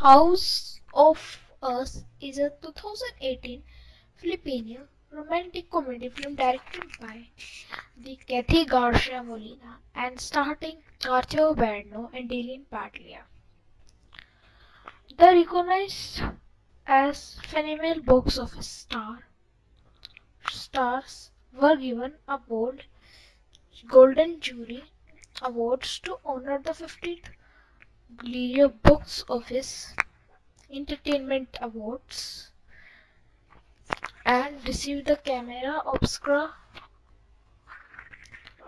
Hows of Us is a 2018 Filipino romantic comedy film directed by the Cathy Garcia Molina and starring Arturo Berno and Dylan Padilla. The recognized as female box office star stars were given a bold Golden Jury Awards to honor the 15th Gloria Books Office Entertainment Awards and received the Camera Obscura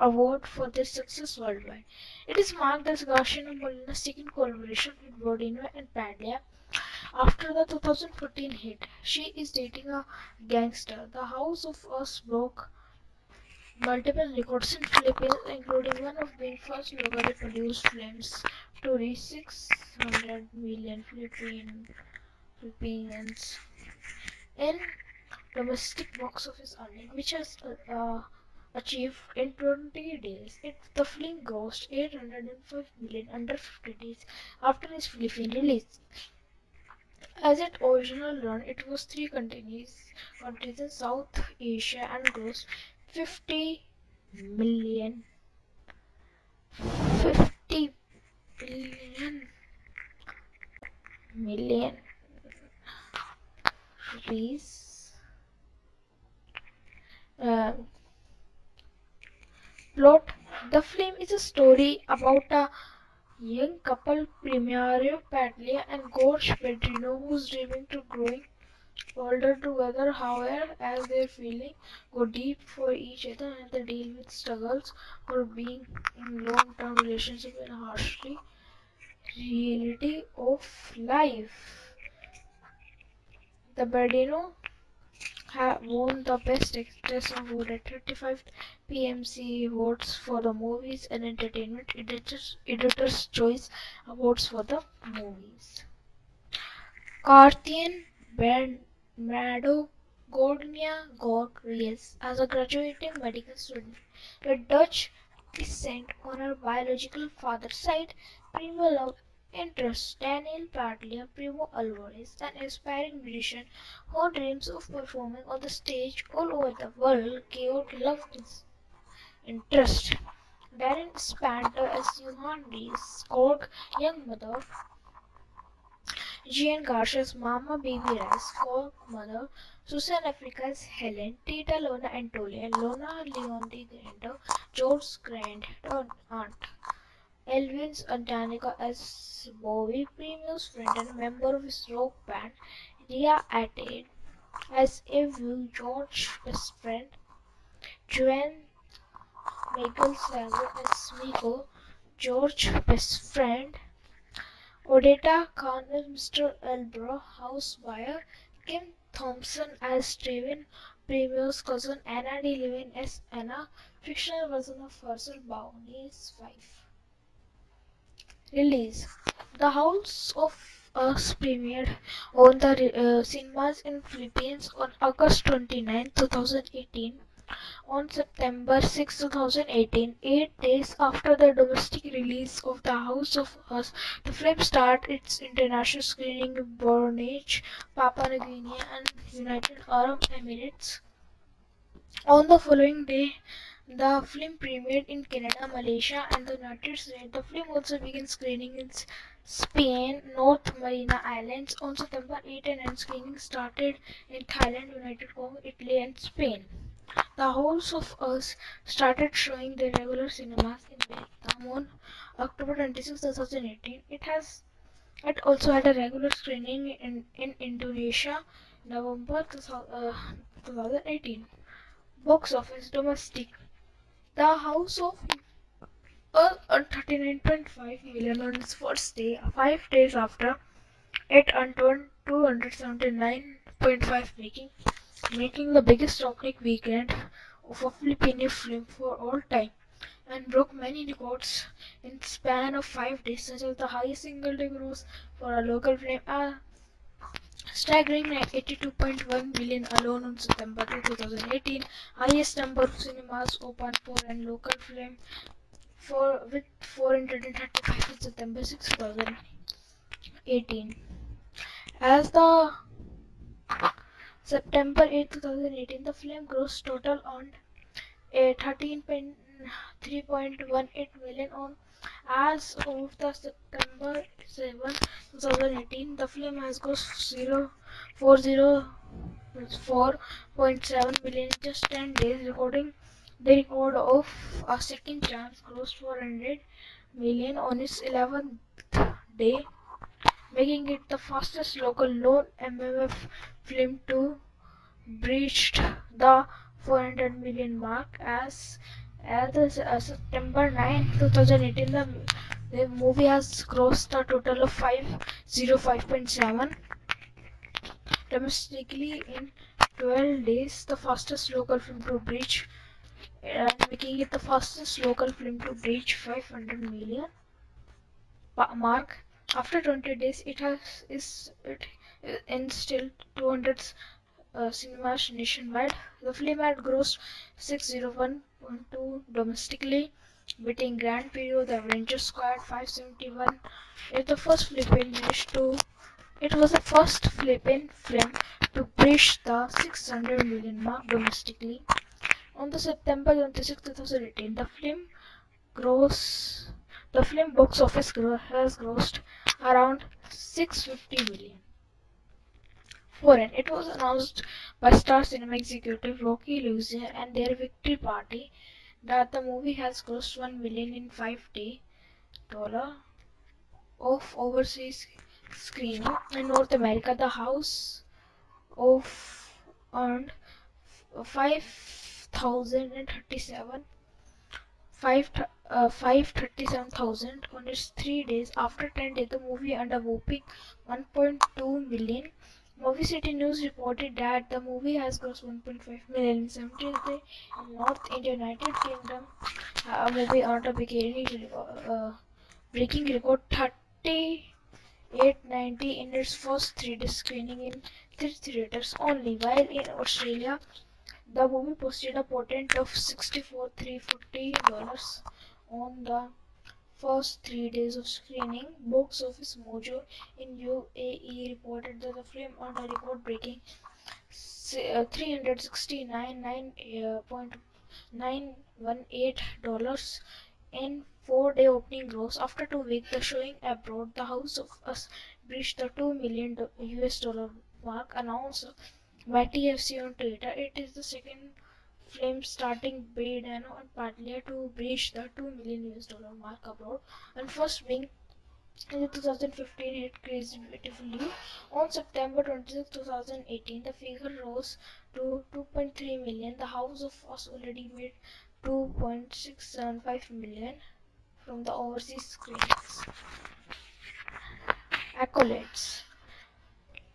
Award for their success worldwide. It is marked as Garcia Molina's second collaboration with Bodino and Padilla after the 2014 hit. She is dating a gangster. The Hows of Us broke multiple records in Philippines, including one of being first locally produced films to reach 600 million Philippine Philippines in domestic box office earning, which has uh, achieved in 20 days. It, the film grossed 805 million under 50 days after its Philippine release. As its original run, it was three countries, countries in South Asia and grossed 50 million. 50 billion. Million rupees. Uh, plot. The film is a story about a young couple Primario Padilla and Gorge Pedrino who's dreaming to growing older together however as their feelings go deep for each other and they deal with struggles for being in long-term relationship and harshly reality of life the Bardino have won the Best Actress award at 35 PMC awards for the movies and Entertainment Editors, Editor's Choice Awards for the movies. Carthian Bernardo Gorgnia got Reyes as a graduating medical student with Dutch descent on her biological father's side. Primo love interest Daniel Padilla, Primo Alvarez, an aspiring musician who dreams of performing on the stage all over the world, gave love his interest. Darren Spanter as Johan Rees, Korg, young mother, Jean Garcia's Mama Baby Rice, Korg mother, Susan Africa's Helen, Tita Lona Antolia, Lona Leon the Grander, George's grand aunt. Elvin's Danica as Bowie, Premier's friend and member of his rock band, Ria Atayde as Evu, George's best friend, Joanne Michael Salvo as Miko, George's best friend, Odetta Khan Mr. Elbro, house buyer, Kim Thompson as Trevin, Premier's cousin, Anna D. Levin as Anna, fictional version of herself, Bounty's wife. Release The Hows of Us premiered on the uh, cinemas in Philippines on August 29, 2018. On September 6, 2018, eight days after the domestic release of The Hows of Us, the film started its international screening in Brunei, Papua New Guinea, and United Arab Emirates. On the following day, the film premiered in Canada, Malaysia, and the United States. The film also began screening in Spain, North Marina Islands on September 8 and Screening started in Thailand, United Kingdom, Italy, and Spain. The Hows of Us started showing the regular cinemas in Vietnam on October 26, 2018. It has it also had a regular screening in, in Indonesia, November 2018. Uh, Box office domestic the Hows of Us earned 39.5 million on its first day, five days after it earned 279.5 making making the biggest opening weekend of a Filipino film for all time and broke many records in span of five days such as the highest single day gross for a local film a staggering 82.1 billion alone on September 2018 highest number of cinemas open for and local film for with 435 in September 6, 2018 As the September 8, 2018, the film grossed total on a 13.3.18 million on as of the September 7, 2018. The film has grossed 404.7 million in just 10 days, recording the record of a second chance grossed 400 million on its 11th day making it the fastest local known MMF film to breach the 400 million mark. As as uh, September 9, 2018 the, the movie has grossed a total of 505.7 domestically in 12 days the fastest local film to breach and making it the fastest local film to breach 500 million mark after 20 days, it has is it in still 200 uh, cinemas nationwide. The film had grossed 601.2 domestically, beating Grand Prix The Avengers Squad 571. It the first Philippine dish to it was the first Philippine film to breach the 600 million mark domestically. On the September 26, 2018, the film gross the film box office has grossed around 650 million. Foreign. It was announced by Star Cinema executive Rocky Lucier and their victory party that the movie has grossed 1 million in 5 day dollar of overseas screening in North America. The Hows of earned 5,037 5 uh, 537,000 on its three days. After 10 days, the movie earned a whopping 1.2 million. Movie City News reported that the movie has grossed 1.5 million in 17 days in North India, United Kingdom. Uh, movie earned a breaking, uh, breaking record 3890 in its first 3D screening in three theaters only, while in Australia the movie posted a patent of $64,340 on the first three days of screening. Box Office Mojo in UAE reported that the film earned a record-breaking uh, $369.918 in four-day opening gross. After two weeks, the showing abroad, The House of Us breached the two million US dollar mark, announced by TFC on Twitter. It is the second film starting Baydano and Padilla to breach the 2 million US dollar mark abroad and first being in 2015 hit Crazy Beautiful You. On September 26, 2018, the figure rose to 2.3 million. The Hows of Us already made 2.675 million from the overseas screenings. Accolades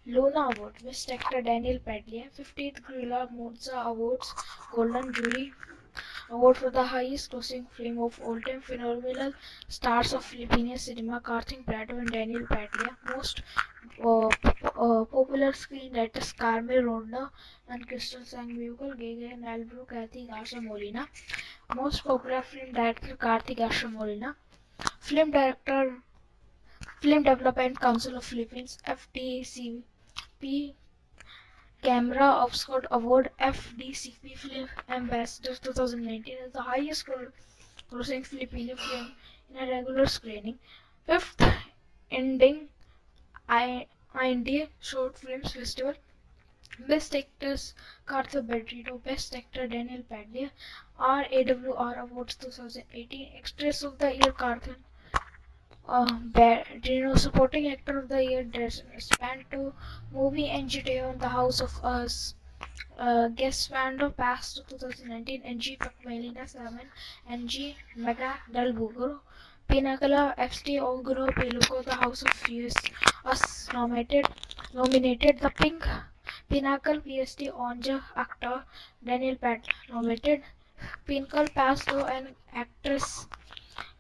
लोना award best actor Daniel Padilla fiftieth ग्रीला मोर्जा awards golden Jully award for the highest grossing film of all time phenomenal stars of Philippine cinema कार्थिंग Bernardo and Daniel Padilla most popular screen writers कार्मे रोडना and Crystal सैंग म्यूगल गे गे and Cathy Garcia Molina most popular film director Cathy Garcia Molina film director film development council of Philippines F T C P camera ऑफस्कोट award F D C P film ambassador two thousand nineteen is the highest film in regular screening fifth Inding I I short film festival best actors Kath to best actor Daniel Padilla R A W R award two thousand eighteen actress of the year Kathryn uh, supporting actor of the year Spanto movie NGT on the Hows of Us. Uh, guest Spando passed to 2019 NG Pakmelina 7 NG Mega Dal Buguro Pinakala FT Oguro Peluko the Hows of US Us nominated nominated the Pink Pinnacle PST Onja actor Daniel Pat nominated Pinnacle Pasto and actress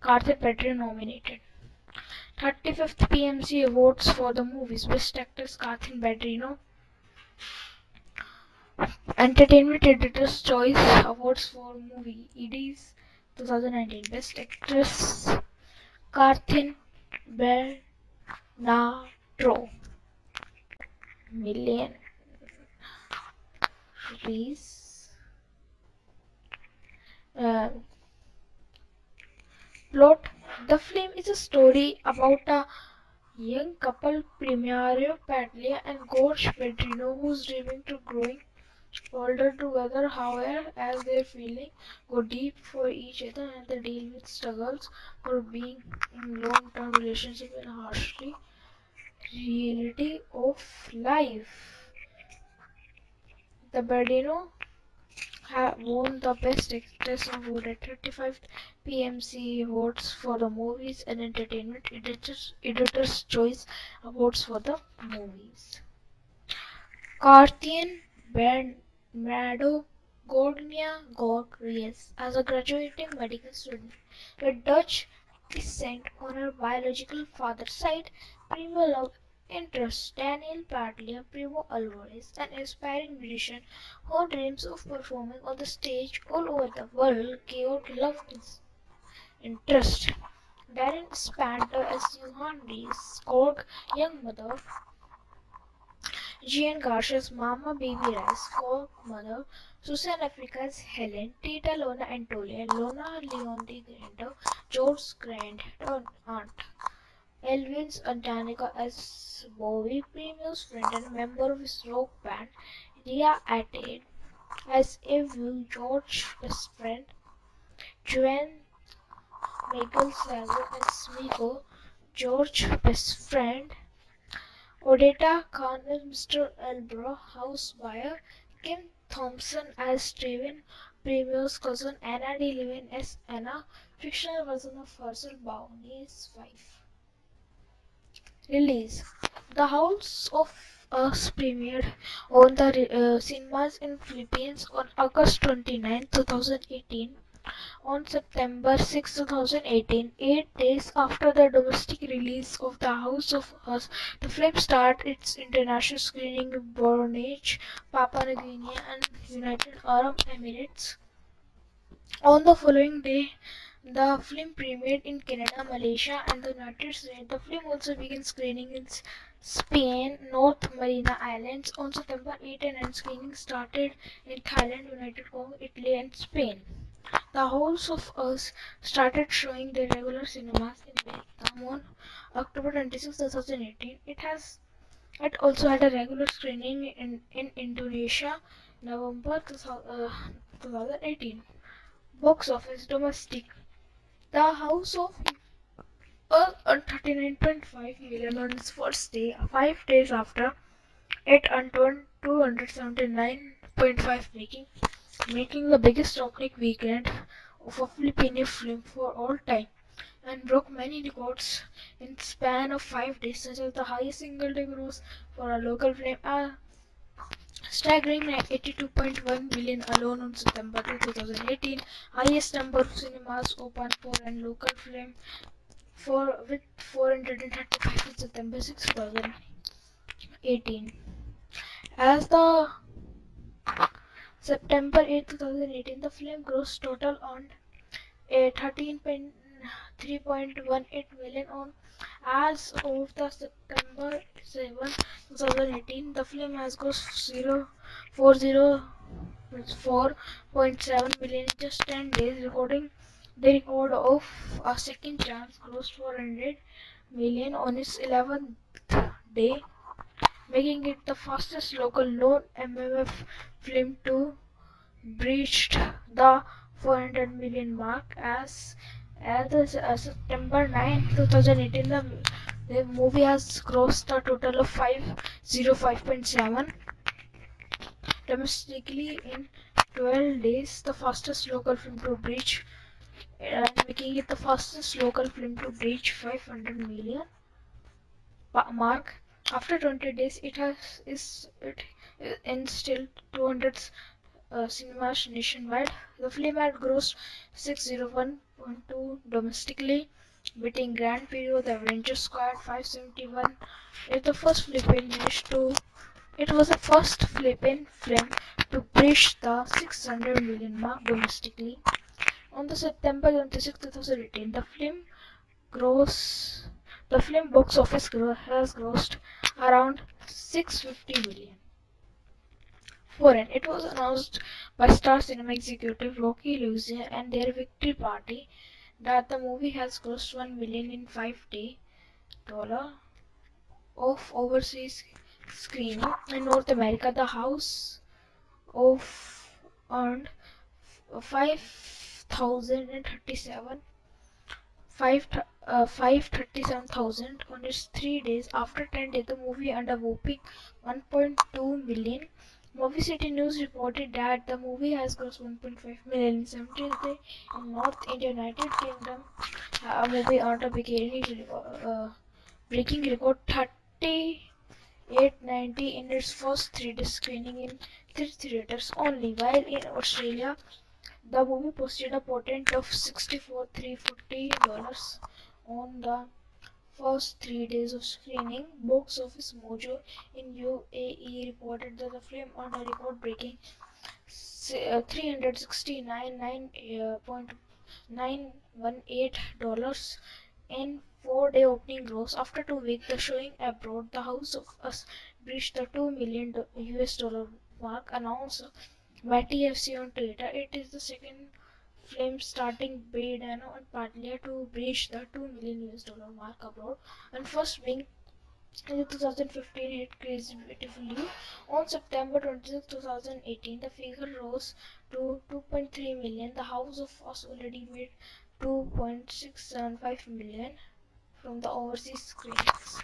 Karthik Petri nominated 35th PMC Awards for the movies. Best Actress Kathin Badrino Entertainment Editor's Choice Awards for Movie EDs 2019 Best Actress Kathryn Bernardo million rupees. Uh, plot The film is a story about a young couple, Primario Paglia and Gorge Pedrino, who's dreaming to growing older together. However, as their feelings go deep for each other and they deal with struggles for being in long-term relationship and harshly reality of life. The Bardino won the Best Actress award at 35 PMC Awards for the Movies and Entertainment Editors, Editor's Choice Awards for the movies. Carthian Bernardo Gorgnia Gorgries as a graduating medical student with Dutch descent on her biological father's side, Primo love interest Daniel Padilla, Primo Alvarez, an aspiring musician who dreams of performing on the stage all over the world. Georg loved his interest. Darren Spanter as Johan Rees, Korg, young mother. Jean Garcia's Mama Baby Rice, Korg mother. Susan Africa's Helen, Tita Lona Antolia, Lona Leon the Grander, George's grand aunt. Elvin's and Danica as Bowie, Premier's friend and member of his rock band, Ria Atayde as Evu, George's best friend, Joanne Michael Sago as Miko, George's best friend, Odetta Khan as Mr. Elbro, house buyer, Kim Thompson as Steven, Premier's cousin, Anna D. Levin as Anna, fictional version of herself, Bounty's wife. Release The Hows of Us premiered on the uh, cinemas in Philippines on August 29, 2018. On September 6, 2018, eight days after the domestic release of The Hows of Us, the film started its international screening in Brunei, Papua New Guinea, and United Arab Emirates. On the following day, the film premiered in Canada, Malaysia, and the United States. The film also began screening in Spain, North Marina Islands on September 8 and screening started in Thailand, United Kingdom, Italy, and Spain. The Hows of Us started showing the regular cinemas in Vietnam on October 26, 2018. It has it also had a regular screening in, in Indonesia, November 2018. Uh, Box office domestic the Hows of uh, earned 39.5 million on its first day, five days after it earned 279.5 making making the biggest opening weekend of a Filipino film for all time and broke many records in span of five days such as the highest single day gross for a local film staggering 82.1 billion alone on September 2018, highest number of cinemas open for and local film for with 435 in September 2018. As the September 8, 2018, the film gross total on a 13.3.18 million on as of the September 7, 2018, the film has grossed 404.7 million in just 10 days, recording the record of a second chance grossed 400 million on its 11th day, making it the fastest local non-MMF film to breach the 400 million mark as as September 9, 2018, the, the movie has grossed a total of 505.7 domestically in 12 days, the fastest local film to breach and making it the fastest local film to breach 500 million mark. After 20 days, it has is it in still 200 uh, cinemas nationwide. The film had grossed 601.2 domestically, beating Grand Prix The Avengers Squad 571. It the first Philippine to it was the first Philippine film to breach the 600 million mark domestically. On the September 26, 2018, the film gross The film box office has grossed around 650 million. It was announced by Star Cinema executive Rocky Lucier and their victory party that the movie has grossed 1 million in 5 day dollar of overseas screening in North America. The Hows of earned 5,037 5 uh, 537,000 on its three days. After 10 days, the movie earned a whopping 1.2 million. Movie City News reported that the movie has grossed 1.5 million in 17 days in North India, United Kingdom. A movie earned a beginning, uh, breaking record 3890 in its first 3D screening in three theaters only. While in Australia, the movie posted a patent of $64,340 on the first three days of screening. Box Office Mojo in UAE reported that the film earned a record-breaking uh, $369.918 uh, in four-day opening gross. After two weeks, the showing abroad, The Hows of Us breached the 2 million US dollar mark, announced by TFC on Twitter. It is the second film starting Badano and Padilla to breach the 2 million US dollar mark abroad, and first being in the 2015 hit Crazy Beautiful You. On September 26, 2018, the figure rose to 2.3 million. The Hows of Us already made 2.675 million from the overseas screens.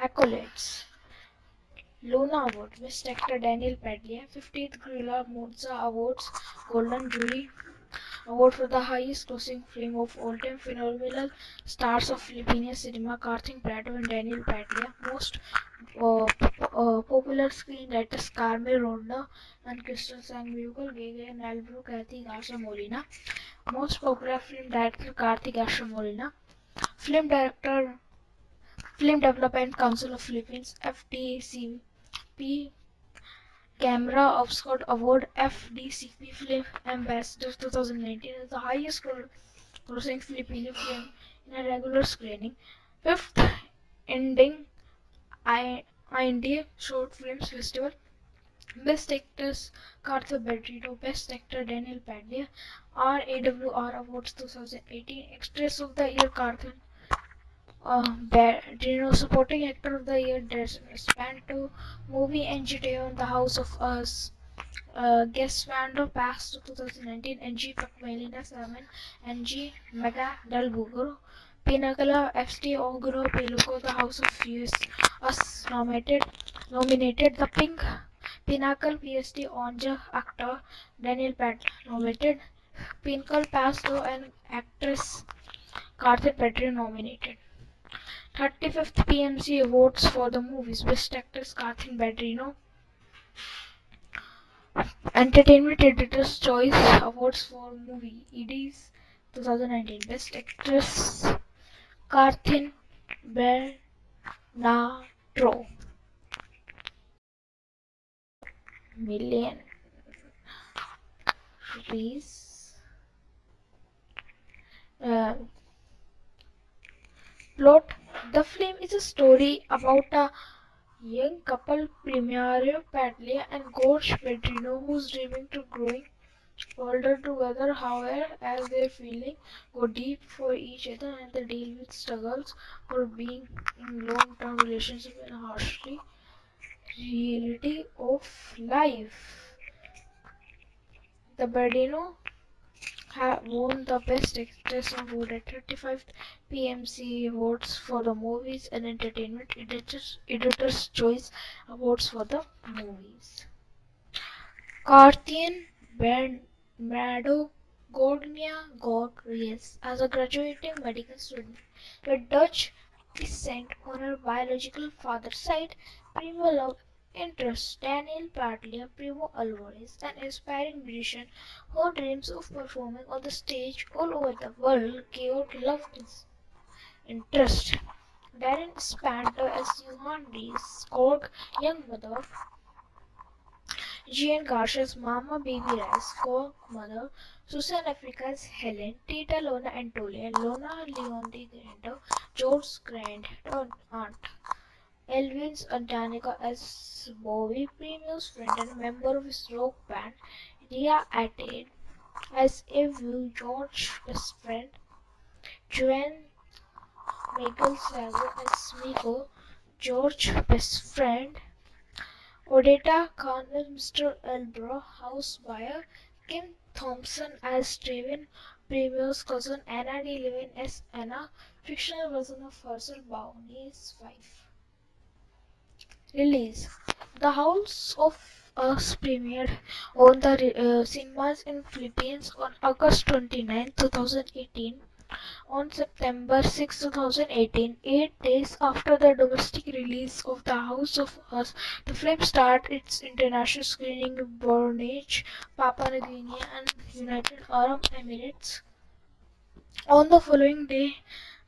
Accolades Luna Award, Best Actor Daniel Padilla, 50th Guerrilla Mozza Awards, Golden Jury Award for the highest grossing film of all time, phenomenal stars of Filipino cinema, Karthik Brado and Daniel Padilla, most uh, uh, popular screenwriters Carmen Ronda and Crystal Sangbugal, Gege and Alvaro Kathy Garza Molina, most popular film director Karthik Garza Molina, film director Film Development Council of Philippines, P camera obscura award F D C P film ambassador two thousand nineteen Filipino film in a regular screening fifth Inding I I short film festival best actors Kath Bernardo best actor Daniel Padilla R A W R award two thousand eighteen actress of the year Kathryn uh, Supporting Actor of the Year Spanto Movie NGT on The Hows of Us? Uh, Guest Spando Pass 2019 NG Pakmelina 7 NG Mega Dal Buguro Pinakala FT Oguro Peluko The Hows of US Us nominated nominated The Pink Pinnacle PST Onja Actor Daniel Pat nominated Pinnacle Pasto and Actress Carthen Petri nominated 35th PMC Awards for the movies. Best Actress Kathryn Badrino Entertainment Editor's Choice Awards for Movie EDs 2019 Best Actress Kathryn Bernardo million rupees. Uh, plot the film is a story about a young couple, Primario Padilla and Gorge Pedrino, who's dreaming to growing older together. However, as their feelings go deep for each other and they deal with struggles for being in long-term relationship and harshly reality of life. The Badino won the Best Actress award at 35th PMC Awards for the Movies and Entertainment Editors, Editor's Choice Awards for the Movies. Carthian Bernardo Gorgnia got Reyes as a graduating medical student with Dutch descent on her biological father's side. Prima love interest Daniel Padilla, Primo Alvarez, an aspiring musician who dreams of performing on the stage all over the world. Georg loved his interest. Darren Spanter as Rees, Korg, young mother. Jean Garcia's Mama Baby Rice co-mother, Susan Africa's Helen, Tita Lona Antolia, Lona Leon the Grando, George's grand aunt, Elvin's and Danica as Bowie, Premier's friend and member of his rock band, Ria Atayde as Evu, George's best friend, Joanne Michael Sago as Miko, George's best friend, Odetta Khan as Mr. Elbro, house buyer, Kim Thompson as Draven, Premier's cousin, Anna D. Levin as Anna, fictional version of herself, Bounty's wife. Release The Hows of Us premiered on the uh, cinemas in Philippines on August 29, 2018 on September 6, 2018, eight days after the domestic release of The Hows of Us, the film started its international screening in Brunei, Papua New Guinea, and United Arab Emirates. On the following day,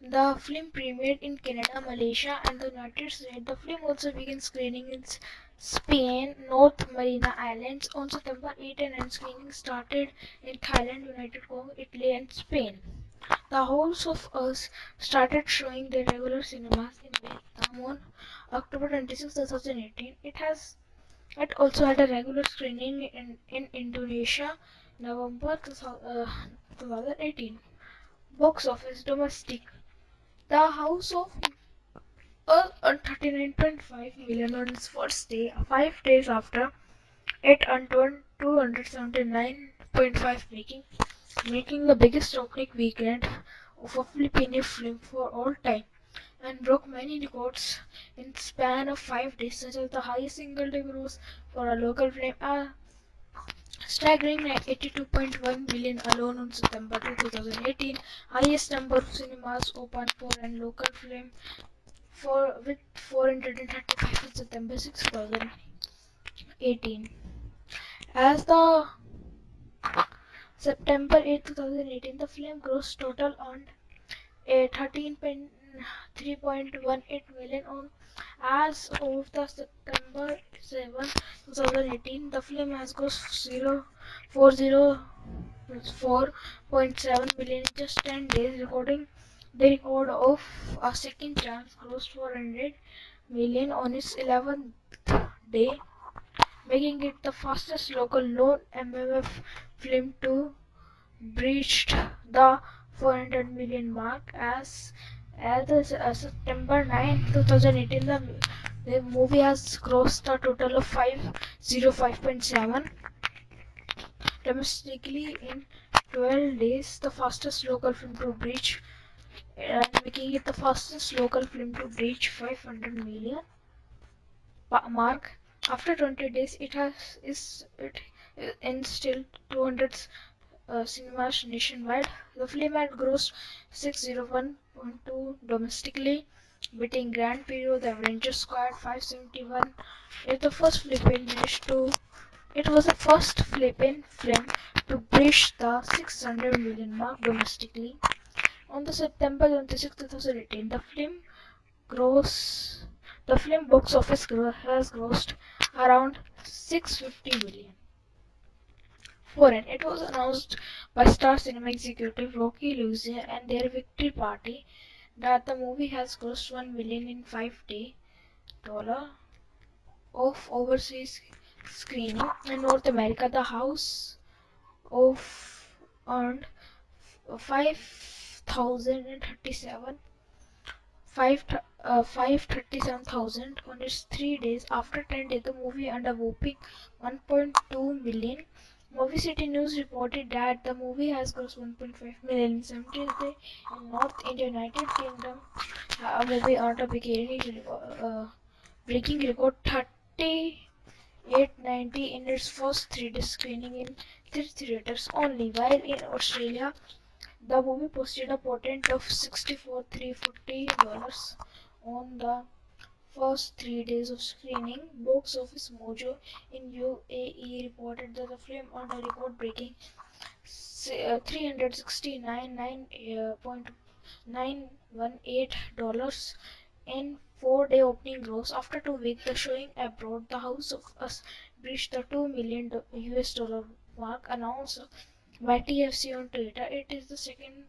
the film premiered in Canada, Malaysia, and the United States. The film also began screening in Spain, North Marina Islands on September 8 and 9. Screening started in Thailand, United Kingdom, Italy, and Spain. The Hows of Us started showing the regular cinemas in Vietnam on October 26, 2018. It has it also had a regular screening in, in Indonesia November 2018. Uh, Box office domestic. The Hows of earned 39.5 million on its first day, five days after it earned 279.5 making making the biggest opening weekend of a Filipino film for all time and broke many records in span of five days, such as the highest single day gross for a local film, a staggering at 82.1 billion alone on September 2018, highest number of cinemas open for and local film for with 435 on September 6, 2018. As the September 8, 2018, the film grossed total on a 13.3.18 million on as of the September 7, 2018. The film has grossed 404.7 million in just 10 days, recording the record of a second chance grossed 400 million on its 11th day making it the fastest local known MMF film to breach the 400 million mark as as uh, September 9, 2018 the, the movie has grossed a total of 505.7 domestically in 12 days the fastest local film to breach and making it the fastest local film to breach 500 million mark after 20 days, it has is it in still 200 uh, cinemas nationwide. The film had grossed 601.2 domestically, beating Grand Prix The Avengers Squad 571. It the first Philippine managed to. It was the first Philippine film to breach the 600 million mark domestically. On the September 26, 2018, the film gross the film box office has grossed around 650 million. It was announced by Star Cinema executive Rocky Lucier and their victory party that the movie has grossed 1 million in 5 day dollar of overseas screening in North America. The Hows of earned 5,037 5 uh, 537,000 on its three days. After 10 days, the movie earned a whopping 1.2 million. Movie City News reported that the movie has grossed 1.5 million in 17 days in North India, United Kingdom. A movie earned a beginning, uh, breaking record 3890 in its first three days screening in three theaters only, while in Australia the movie posted a patent of $64,340 on the first three days of screening. Box Office Mojo in UAE reported that the film earned a record-breaking uh, $369.918 uh, dollars in four-day opening gross. After two weeks, the showing abroad, The Hows of Us breached the 2 million US dollar mark announced by TFC on Twitter. It is the second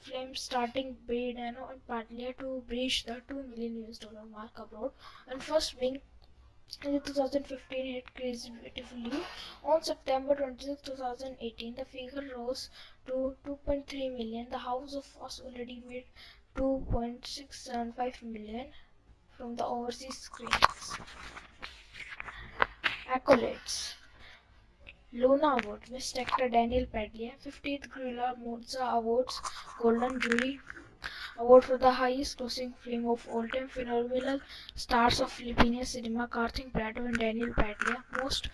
film starting Dano and Padilla to breach the 2 million US dollar mark abroad, and first being in 2015 hit creatively. On September 26, 2018, the figure rose to 2.3 million. The Hows of Us already made 2.675 million from the overseas screens. Accolades Luna Award, Best Actor Daniel Padilla, 50th Guerrilla Mozza Awards, Golden Jury Award for the highest grossing film of all time, phenomenal stars of Filipino cinema, Karthik Brado and Daniel Padilla, most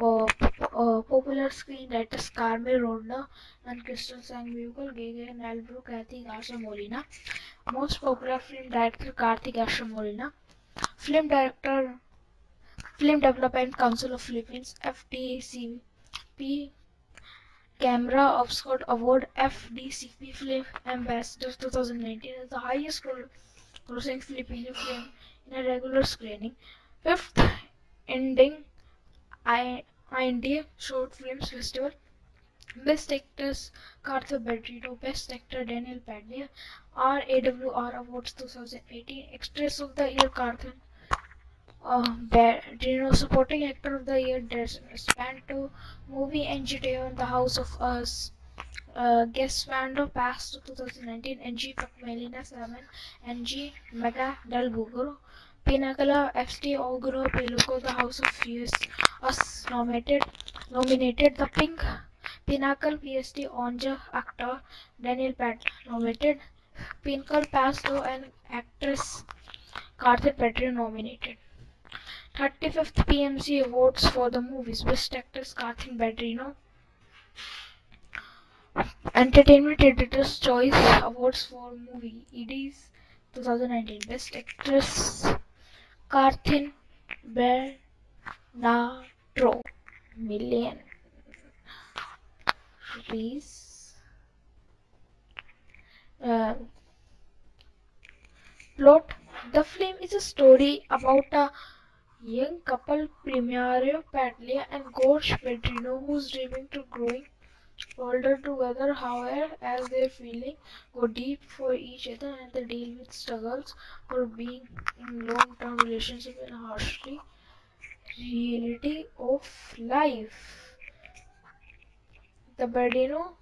uh, uh, popular screenwriters Carmen Rodner and Crystal Sangbugal, Gege and Albro Kathy Garza Molina, most popular film director Karthik Garza Molina, film director Film Development Council of Philippines, P camera obscura award F D C P film ambassador two thousand nineteen Filipino film in a regular screening fifth Inding I I short film festival best actress Kath Bernardo best actor Daniel Padilla R A W R award two thousand eighteen actress of the year Kathryn uh, supporting actor of the year span to movie NGTO in the Hows of Us. Uh, guest Vando passed to 2019 NG Melina 7 NG Mega Del Buguro Pinakala FT Oguro Peluko the Hows of US Us nominated nominated the Pink Pinnacle PST Onja actor Daniel Pat nominated Pinnacle Pasto and actress Karthik Petri nominated 35th PMC Awards for the movies. Best Actress Karthik Bedrino Entertainment Editor's Choice Awards for Movie EDs 2019 Best Actress Karthin Bernardo million rupees. Uh, plot the film is a story about a Young couple Primario Padilla and Gorge Pedrino who's dreaming to growing older together however as their feeling go deep for each other and they deal with struggles for being in long-term relationship and harshly reality of life. The Bedino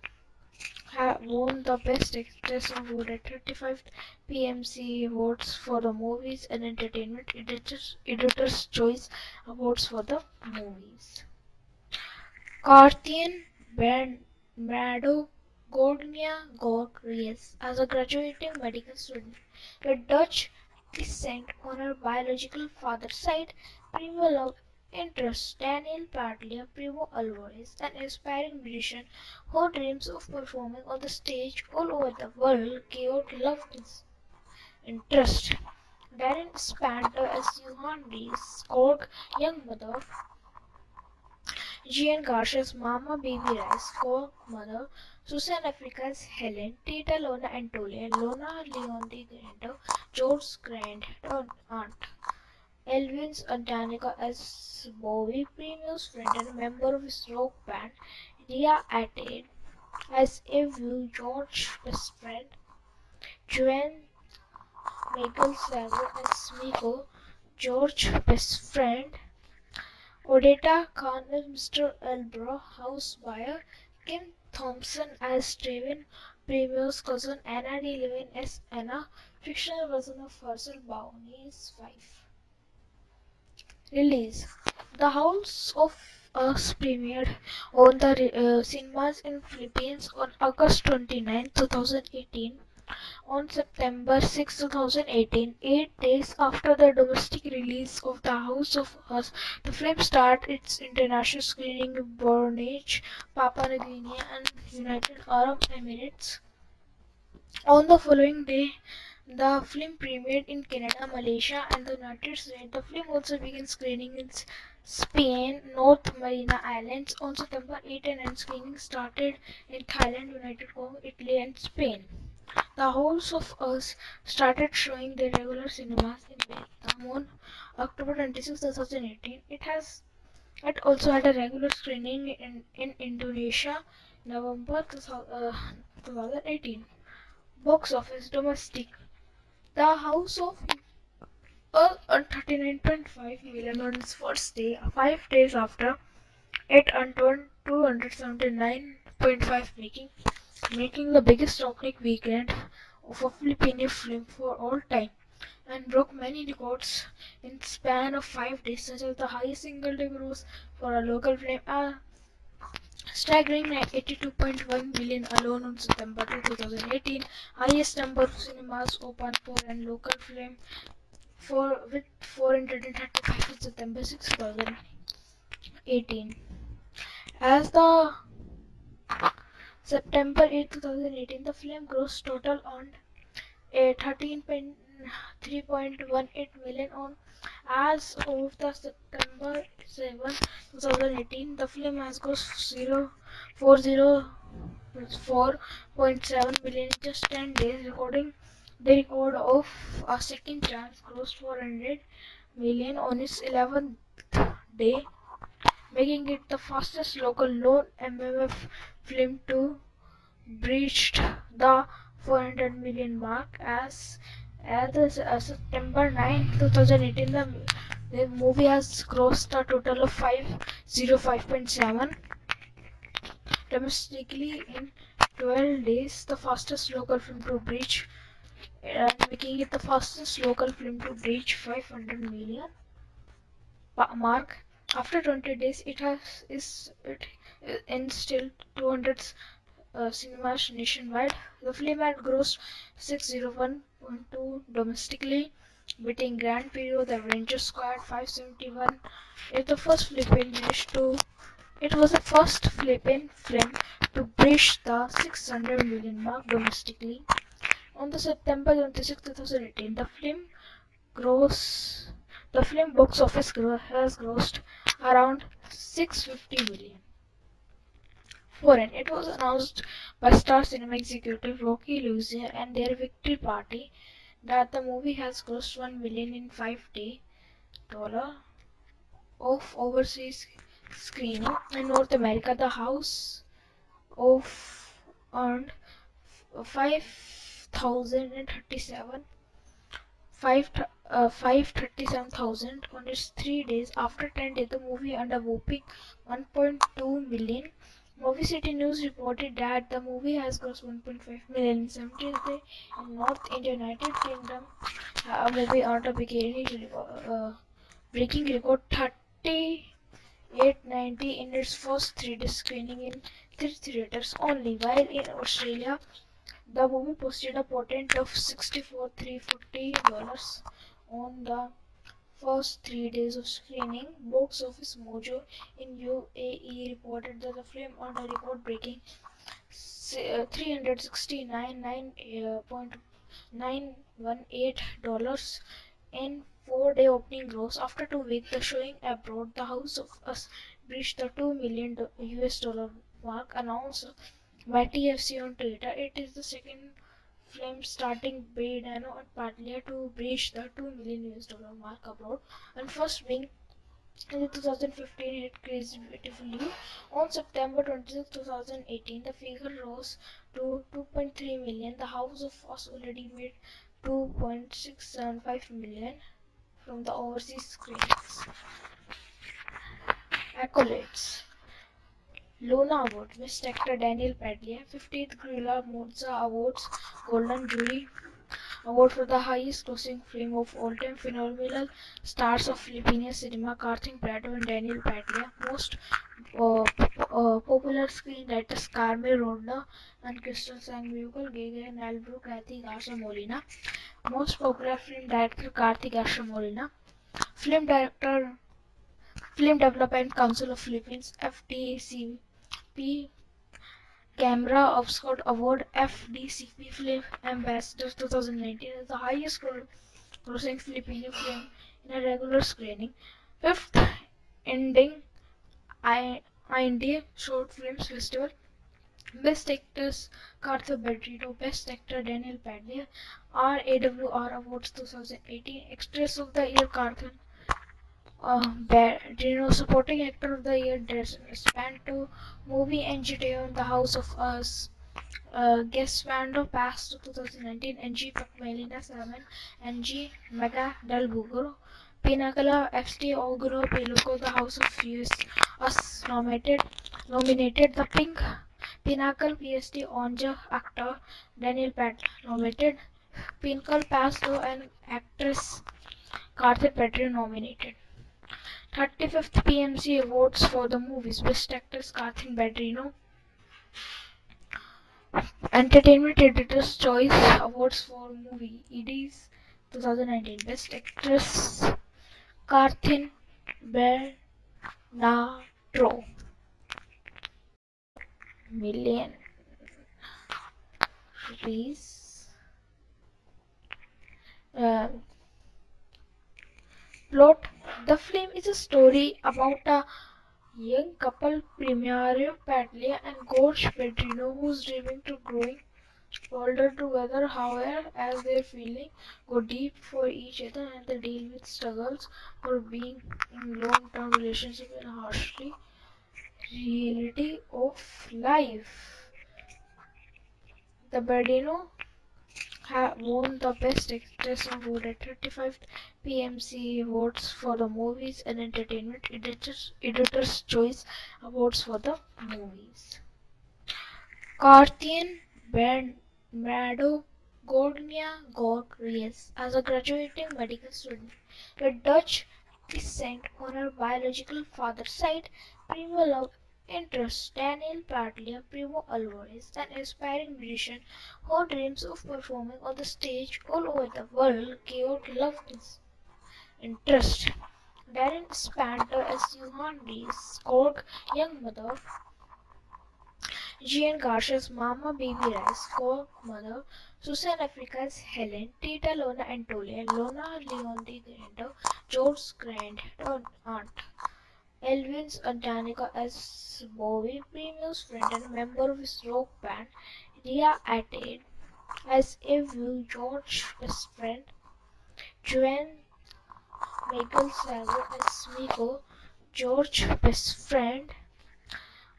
won the Best Actress award at 35 PMC Awards for the Movies and Entertainment Editors, Editor's Choice Awards for the Movies. Karthien Brado Gordnia Gorgries as a graduating medical student with Dutch descent on her biological father's side, Primo Love interests Daniel Padilla Primo Alvarez, an aspiring musician who dreams of performing on the stage all over the world. Georg loved his interest. Darren Spander as Rees, Korg, young mother. Jean Garcia's Mama Baby Rice, Korg mother. Susan Africa's Helen, Tita Lona Antolia, Lona Leon the Grandeur, George's grand aunt. Elvin's Danica as Bowie, Premier's friend and member of his rock band, Ria Atayde as Evu, George best friend, Joanne Michael Sago as Miko, George best friend, Odetta Khan as Mr. Elbro, house buyer, Kim Thompson as Draven, Premier's cousin, Anna D. Levin as Anna, fictional version of herself, Bounty's wife. Release The Hows of Us premiered on the uh, cinemas in Philippines on August 29, 2018. On September 6, 2018, eight days after the domestic release of The Hows of Us, the film started its international screening in Brunei, Papua New Guinea, and United Arab Emirates. On the following day, the film premiered in Canada, Malaysia, and the United States. The film also began screening in Spain, North Marina Islands on September 8 and 9. Screening started in Thailand, United Kingdom, Italy, and Spain. The Hows of Us started showing the regular cinemas in Vietnam on October 26, 2018. It has It also had a regular screening in, in Indonesia, November 2018. Uh, Box office domestic. The Hows of uh, 39.5 million on its first day, five days after it earned 279.5 making making the biggest opening weekend of a Filipino film for all time and broke many records in span of five days such as the highest single day gross for a local film a staggering at 82.1 million alone on September 2018 highest number of cinemas open for and local film for with 435 in September 2018 as the September 8, 2018, the film gross total on a 13.3.18 million on as of the September 7, 2018. The film has grossed 0 404.7 million in just 10 days, recording the record of a second chance grossed 400 million on its 11th day making it the fastest local known MMF film to breach the 400 million mark as as uh, September 9, 2018 the, the movie has grossed a total of 505.7 domestically in 12 days the fastest local film to breach and making it the fastest local film to breach 500 million mark after 20 days, it has is it in still 200 uh, cinemas nationwide. The film had grossed 601.2 domestically, beating Grand Prix the Ranger Squad 571. It the first Philippine dish to it was the first Philippine film to breach the 600 million mark domestically. On the September 26, 2018, the film gross the film box office has grossed around 650 million. Foreign. It was announced by Star Cinema executive Rocky Lucier and their victory party that the movie has grossed 1 million in 5 day dollar of overseas screening in North America. The Hows of earned 5,037 5 uh, 537,000 on its three days. After 10 days, the movie whopping 1.2 million. Movie City News reported that the movie has grossed 1.5 million in 17 days in North India, United Kingdom. A movie earned a beginning, uh, breaking record 3890 in its first three day screening in three theaters only, while in Australia the movie posted a patent of 64,340 dollars on the first three days of screening, Box Office Mojo in UAE reported that the film earned a record-breaking uh, $369.918 uh, dollars in four-day opening gross. After two weeks, the showing abroad, The Hows of Us breached the two million US dollar mark, announced by TFC on Twitter. It is the second film starting Baydano and Padilla to breach the 2 million US dollar mark abroad and first being in 2015 it creatively. On September 26, 2018, the figure rose to 2.3 million. The Hows of Us already made 2.675 million from the overseas screens. Accolades Luna Award, Best Actor Daniel Padilla, 50th Guerrilla Mozza Awards, Golden Jury Award for the highest grossing film of all time, phenomenal stars of Filipino cinema, Karthik Brado and Daniel Padilla, most uh, uh, popular screenwriters Carmen Ronda and Crystal Sangbugal, Gege and Albro Kathy Garza Molina, most popular film director Karthik Garza Molina, film director Film Development Council of Philippines, FDAC P camera obscura award F D C P film ambassador two thousand nineteen Filipino film in a regular screening fifth Inding I I short film festival best actors Kath to best actor Daniel Padilla R A W R award two thousand eighteen actress of the year Kathryn uh, Badrino Supporting Actor of the Year Span to Movie NGT The Hows of Us. Uh, Guest Vando Pass to 2019 NG Melina 7 NG Mega Del Buguro Pinakala FT Oguro Peluko The Hows of Us, Us nominated nominated The Pink Pinnacle PST Onja Actor Daniel Pat nominated Pinnacle Pasto and Actress Karthik Petri nominated 35th PMC Awards for the movies. Best Actress Kathryn Badrino Entertainment Editor's Choice Awards for Movie EDs 2019 Best Actress Kathryn Bernardo Million Reese uh, Plot The film is a story about a young couple, Primario Padilla and Gorge Pedrino, who's dreaming to growing older together. However, as their feelings go deep for each other and they deal with struggles for being in long-term relationship and harshly reality of life. The Won the Best Actress award at 35 PMC Awards for the Movies and Entertainment Editors, Editor's Choice Awards for the Movies. Kathryn Bernardo Gornia Gorries as a graduating medical student with Dutch descent on her biological father's side, Primo love interests Daniel Padilla, Primo Alvarez, an aspiring musician who dreams of performing on the stage all over the world, gave love his interest. Darren Espanto as Johan D. Skorg, young mother. Jean Garcia's Mama Baby Rice, co-mother. Susan Africa's Helen, Tita Lona Antolia, Lona Leon the Grando, George's grand aunt. Elvin's and Danica as Bowie, Premier's friend and member of his rock band, Ria Atayde as Evil, George's best friend, Joanne Michael Sager as Miko, George's best friend,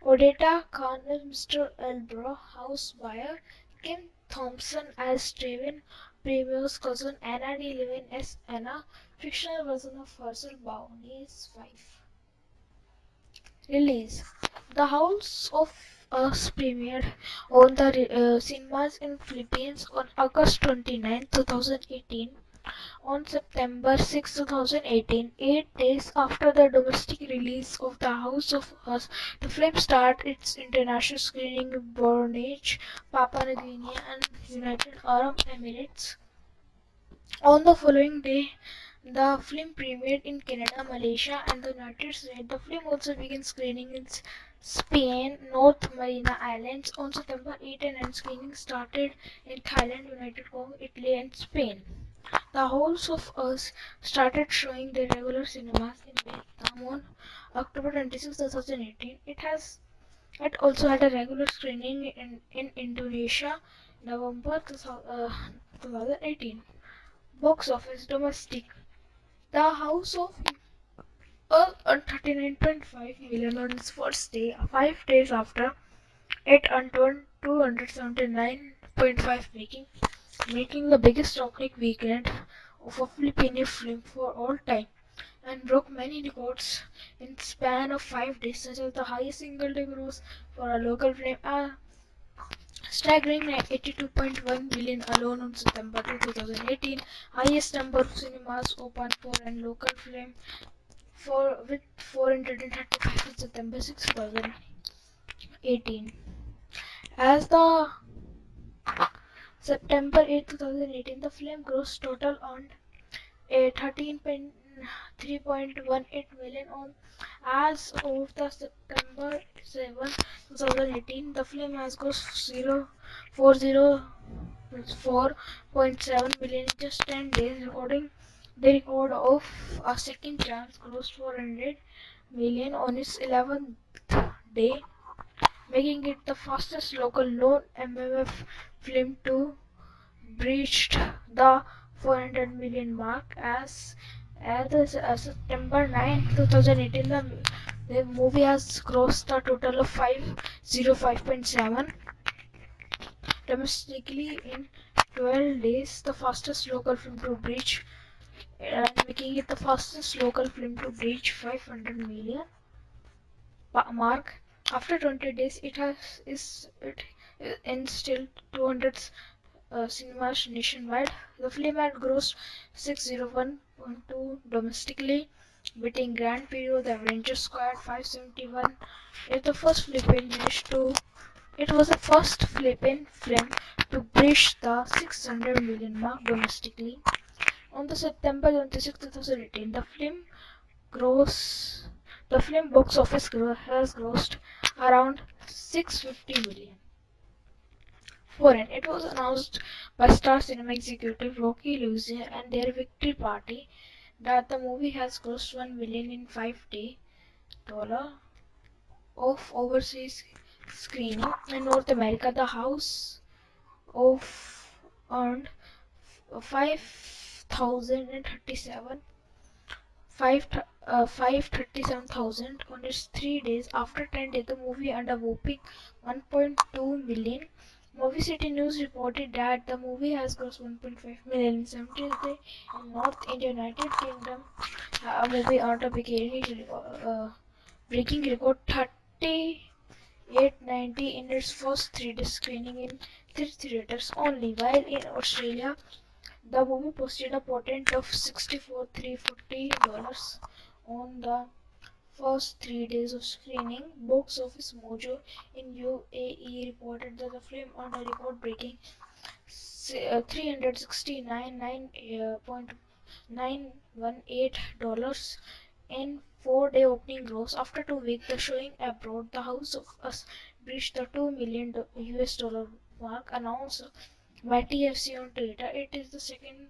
Odetta Khan Mr. Elbro, house buyer, Kim Thompson as Steven, Premier's cousin, Anna D. Levin as Anna, fictional version of herself, Bounty's wife. Release The Hows of Us premiered on the uh, cinemas in Philippines on August 29, 2018. On September 6, 2018, eight days after the domestic release of The Hows of Us, the film started its international screening in Brunei, Papua New Guinea, and United Arab Emirates. On the following day, the film premiered in Canada, Malaysia, and the United States. The film also began screening in Spain, North Marina Islands on September 8 and 9. Screening started in Thailand, United Kingdom, Italy, and Spain. The Hows of Us started showing the regular cinemas in Vietnam on October 26, 2018. It has it also had a regular screening in, in Indonesia, November 2018. Uh, Box office domestic the Hows of uh, 39.5 million on its first day, five days after it earned 279.5 making making the biggest opening weekend of a Filipino film for all time and broke many records in span of five days, such as the highest single day gross for a local film, uh, staggering at 82.1 billion alone on September 2018, highest number of cinemas open for and local film for with 435 in September 2018. As the September 8, 2018, the film grossed total on 13.9 3.18 million on as of the September 7, 2018. The film has grossed 404.7 million in just 10 days, recording the record of a second chance grossed 400 million on its 11th day, making it the fastest local known MMF film to breach the 400 million mark as as September 9, 2018, the, the movie has grossed a total of 505.7 domestically in 12 days, the fastest local film to breach and making it the fastest local film to breach 500 million mark. After 20 days, it has is it in still 200 uh, cinemas nationwide. The film had grossed 601.2 domestically, beating Grand Prix The Avengers Squad 571. It the first Philippine dish to it was the first Philippine film to breach the 600 million mark domestically. On the September 26, 2018, the film gross the film box office has grossed around 650 million foreign. It was announced by Star Cinema executive Rocky Lucier and their victory party that the movie has grossed 1 million in 5 day dollar of overseas screening in North America. The Hows of earned 5,037 5 uh, 537,000 on its 3 days after 10 days the movie earned a whopping 1.2 million Movie City News reported that the movie has grossed 1.5 million in 17th day in North India, United Kingdom. A movie earned uh, breaking record 3890 in its first 3D screening in three theaters only, while in Australia the movie posted a patent of 64,340 dollars on the first three days of screening, Box Office Mojo in UAE reported that the film earned a record-breaking uh, $369.918 in four-day opening gross. After two weeks, the showing abroad, The House of Us breached the two million US dollar mark, announced by TFC on Twitter. It is the second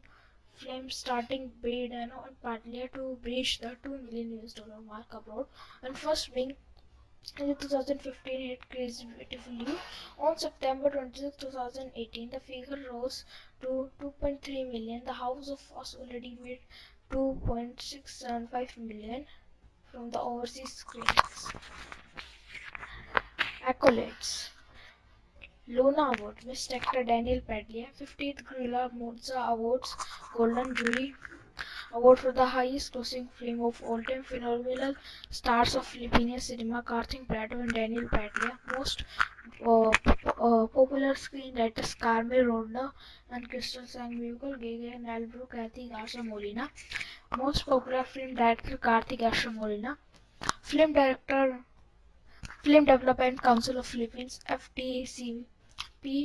Flames starting Baydano and Padilla to breach the 2 million US dollar mark abroad and first being in 2015 it increased beautifully. On September 26, 2018, the figure rose to 2.3 million. The Hows of Us already made 2.675 million from the overseas screens. Accolades Luna Award, Best Actor Daniel Padilla, 50th Grilla Mozza Awards, Golden Jury Award for the highest grossing film of all time, phenomenal stars of Filipino cinema, Karthik Brado and Daniel Padilla, most uh, uh, popular screenwriters Carmen Rodner and Crystal Sang Bugle, Gege and Albro Kathy Garza Molina, most popular film director Karthik Garza Molina, film director Film Development Council of Philippines, FDCV P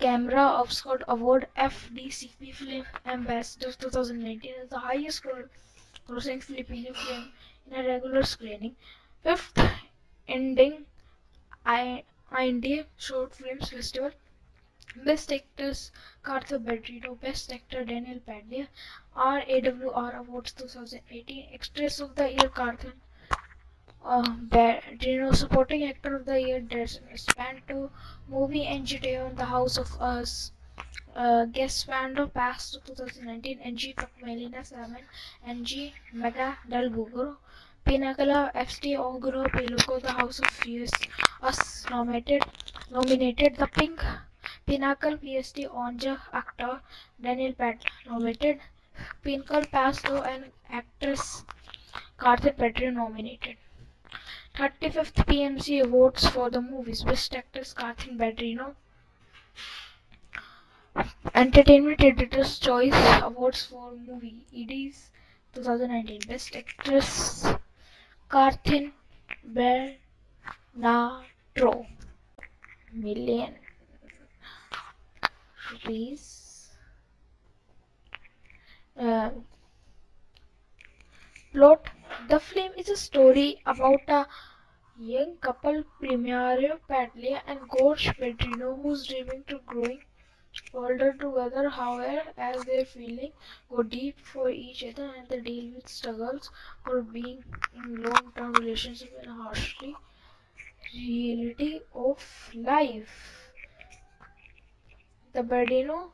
camera obscura award F D C P film ambassador two thousand nineteen is the highest grossing film in a regular screening fifth Inding I I D short film festival best actors Kath Bernardo best actor Daniel पैंडिया R A W R award two thousand eighteen actress of the year Kathryn uh, Dino Supporting Actor of the Year Espanto Movie NGT on The Hows of Us. Uh, Guest Spando Pass 2019 NG Melina Salmon NG Mega Del Bugro. Pinnacle FT Ogro Peluco The Hows of US Us nominated nominated The Pink. Pinnacle PST Onja Actor Daniel Pat nominated. Pinnacle Pasto and Actress Carthen Petri nominated 35th PMC Awards for the movies. Best Actress Kathryn Badrino Entertainment Editor's Choice Awards for Movie EDs 2019 Best Actress Kathryn Bernardo million rupees. Uh, plot the film is a story about a young couple, Primario Padilla and Gorge Pedrino, who's dreaming to growing older together. However, as their feelings go deep for each other and they deal with struggles for being in long-term relationship and harshly reality of life. The Bardino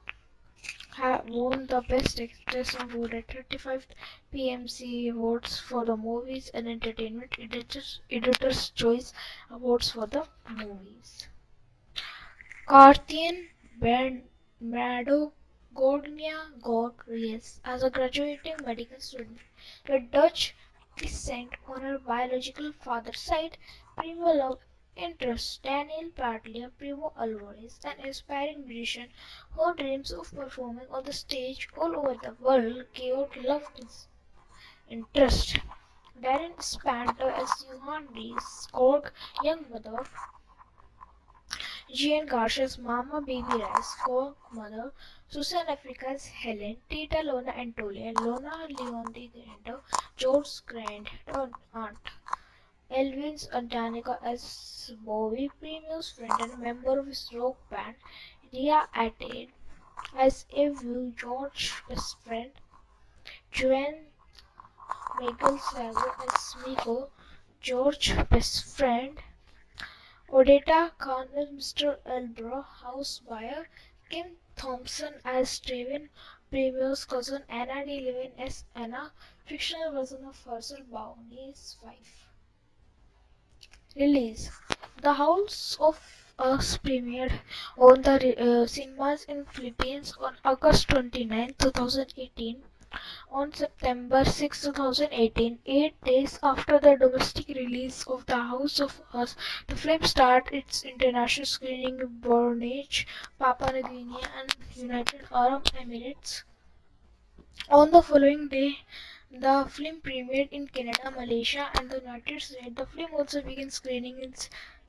won the Best Actress award at 35th PMC Awards for the Movies and Entertainment Editors, Editor's Choice Awards for the movies. Carthian Brado Gorgnia Gorg as a graduating medical student with Dutch descent on her biological father's side, primo love interest Daniel Padilla Primo Alvarez, an aspiring musician who dreams of performing on the stage all over the world. Georg loved his interest. Darren Espanto as Johan Rees, Korg, young mother. Jean Garcia's Mama Baby Rice, Korg mother. Susan Africa's Helen, Tita Lona Antolia, Lona Leon the Grande, George's grand aunt. Elvin's and Danica as Bowie, Premier's friend and member of his rock band, Ria Atayde as Evu, George's best friend, Joanne Michael as Miko, George's best friend, Odetta Khan as Mr. Elbro, house buyer, Kim Thompson as Draven, Premier's cousin, Anna D. Levin as Anna, fictional version of herself, Bounty's wife. Release The Hows of Us premiered on the uh, cinemas in Philippines on August 29, 2018. On September 6, 2018, eight days after the domestic release of The Hows of Us, the film started its international screening in Brunei, Papua New Guinea, and United Arab Emirates. On the following day, the film premiered in Canada, Malaysia, and the United States. The film also began screening in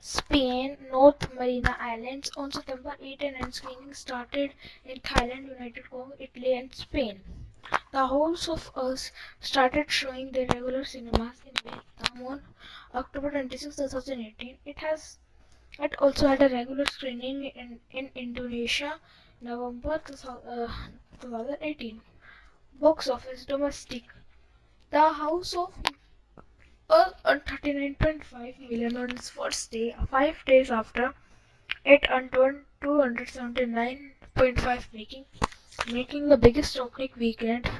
Spain, North Marina Islands on September 8 and 9. Screening started in Thailand, United Kingdom, Italy, and Spain. The Hows of Us started showing the regular cinemas in Vietnam on October 26, 2018. It has it also had a regular screening in, in Indonesia, November 2018. Uh, Box office domestic the Hows of earned 39.5 million on its first day, five days after it earned 279.5 making making the biggest opening weekend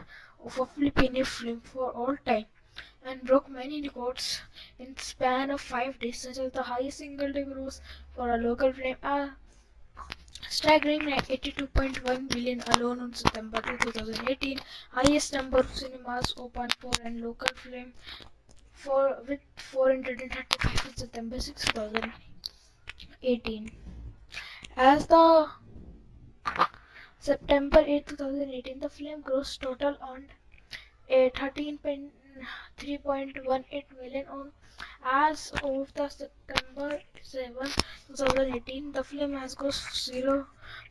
of a Filipino film for all time and broke many records in span of five days such as the highest single day gross for a local film uh, staggering 82.1 billion alone on September 2018, highest number of cinemas opened for and local film for with 435 on September 6, 2018. As the September 8, 2018, the film gross total on a 13.3.18 million on as of the September 7, 2018, the film has grossed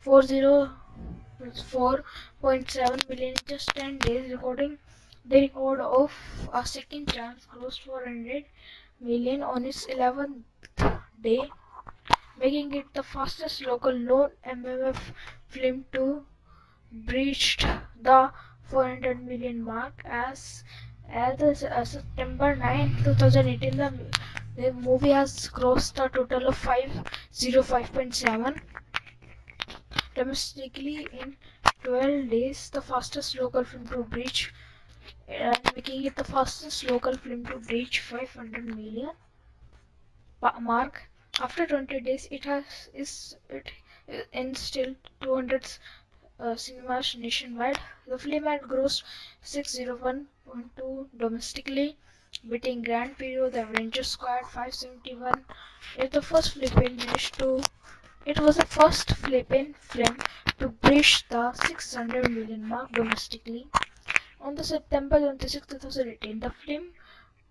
404.7 million in just 10 days, recording the record of a second chance grossed 400 million on its 11th day, making it the fastest local known MMF film to breach the 400 million mark as as of uh, September 9, 2018, the, movie has grossed a total of 505.7 domestically in 12 days, the fastest local film to breach, and making it the fastest local film to breach 500 million mark. After 20 days, it has is it in still 200 uh, cinemas nationwide. The film had grossed 601.2 domestically, beating Grand Prix The Avenger Squad 571. It the first Philippine managed to. It was the first Philippine film to breach the 600 million mark domestically. On the September 26, 2018, the film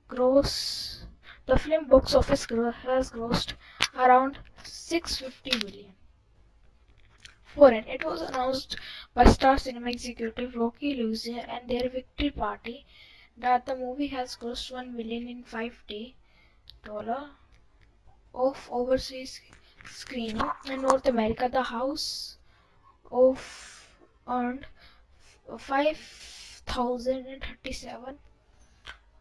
gross the film box office has grossed around 650 million It was announced by Star Cinema executive Rocky Lucier and their victory party that the movie has grossed 1 million in 5 day dollar of overseas screening in North America. The Hows of earned 5,037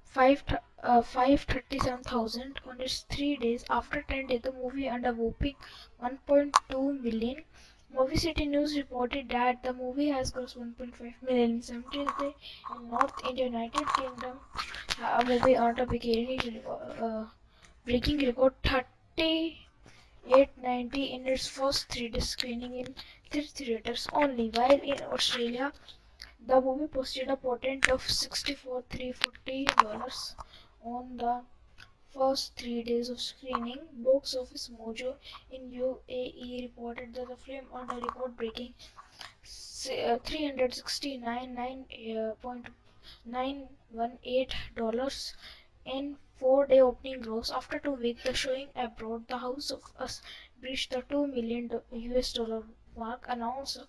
5 uh, 537,000 on its 3 days after 10 days the movie earned a whopping 1.2 million Movie City News reported that the movie has grossed 1.5 million in 70th day in North India, United Kingdom. A movie earned a uh, breaking record 3890 in its first 3D screening in three theaters only, while in Australia the movie posted a patent of 64,340 dollars on the first three days of screening, Box Office Mojo in UAE reported that the film earned a record-breaking uh, $369.918 in four-day opening gross. After two weeks, the showing abroad, The House of Us breached the two million US dollar mark, announced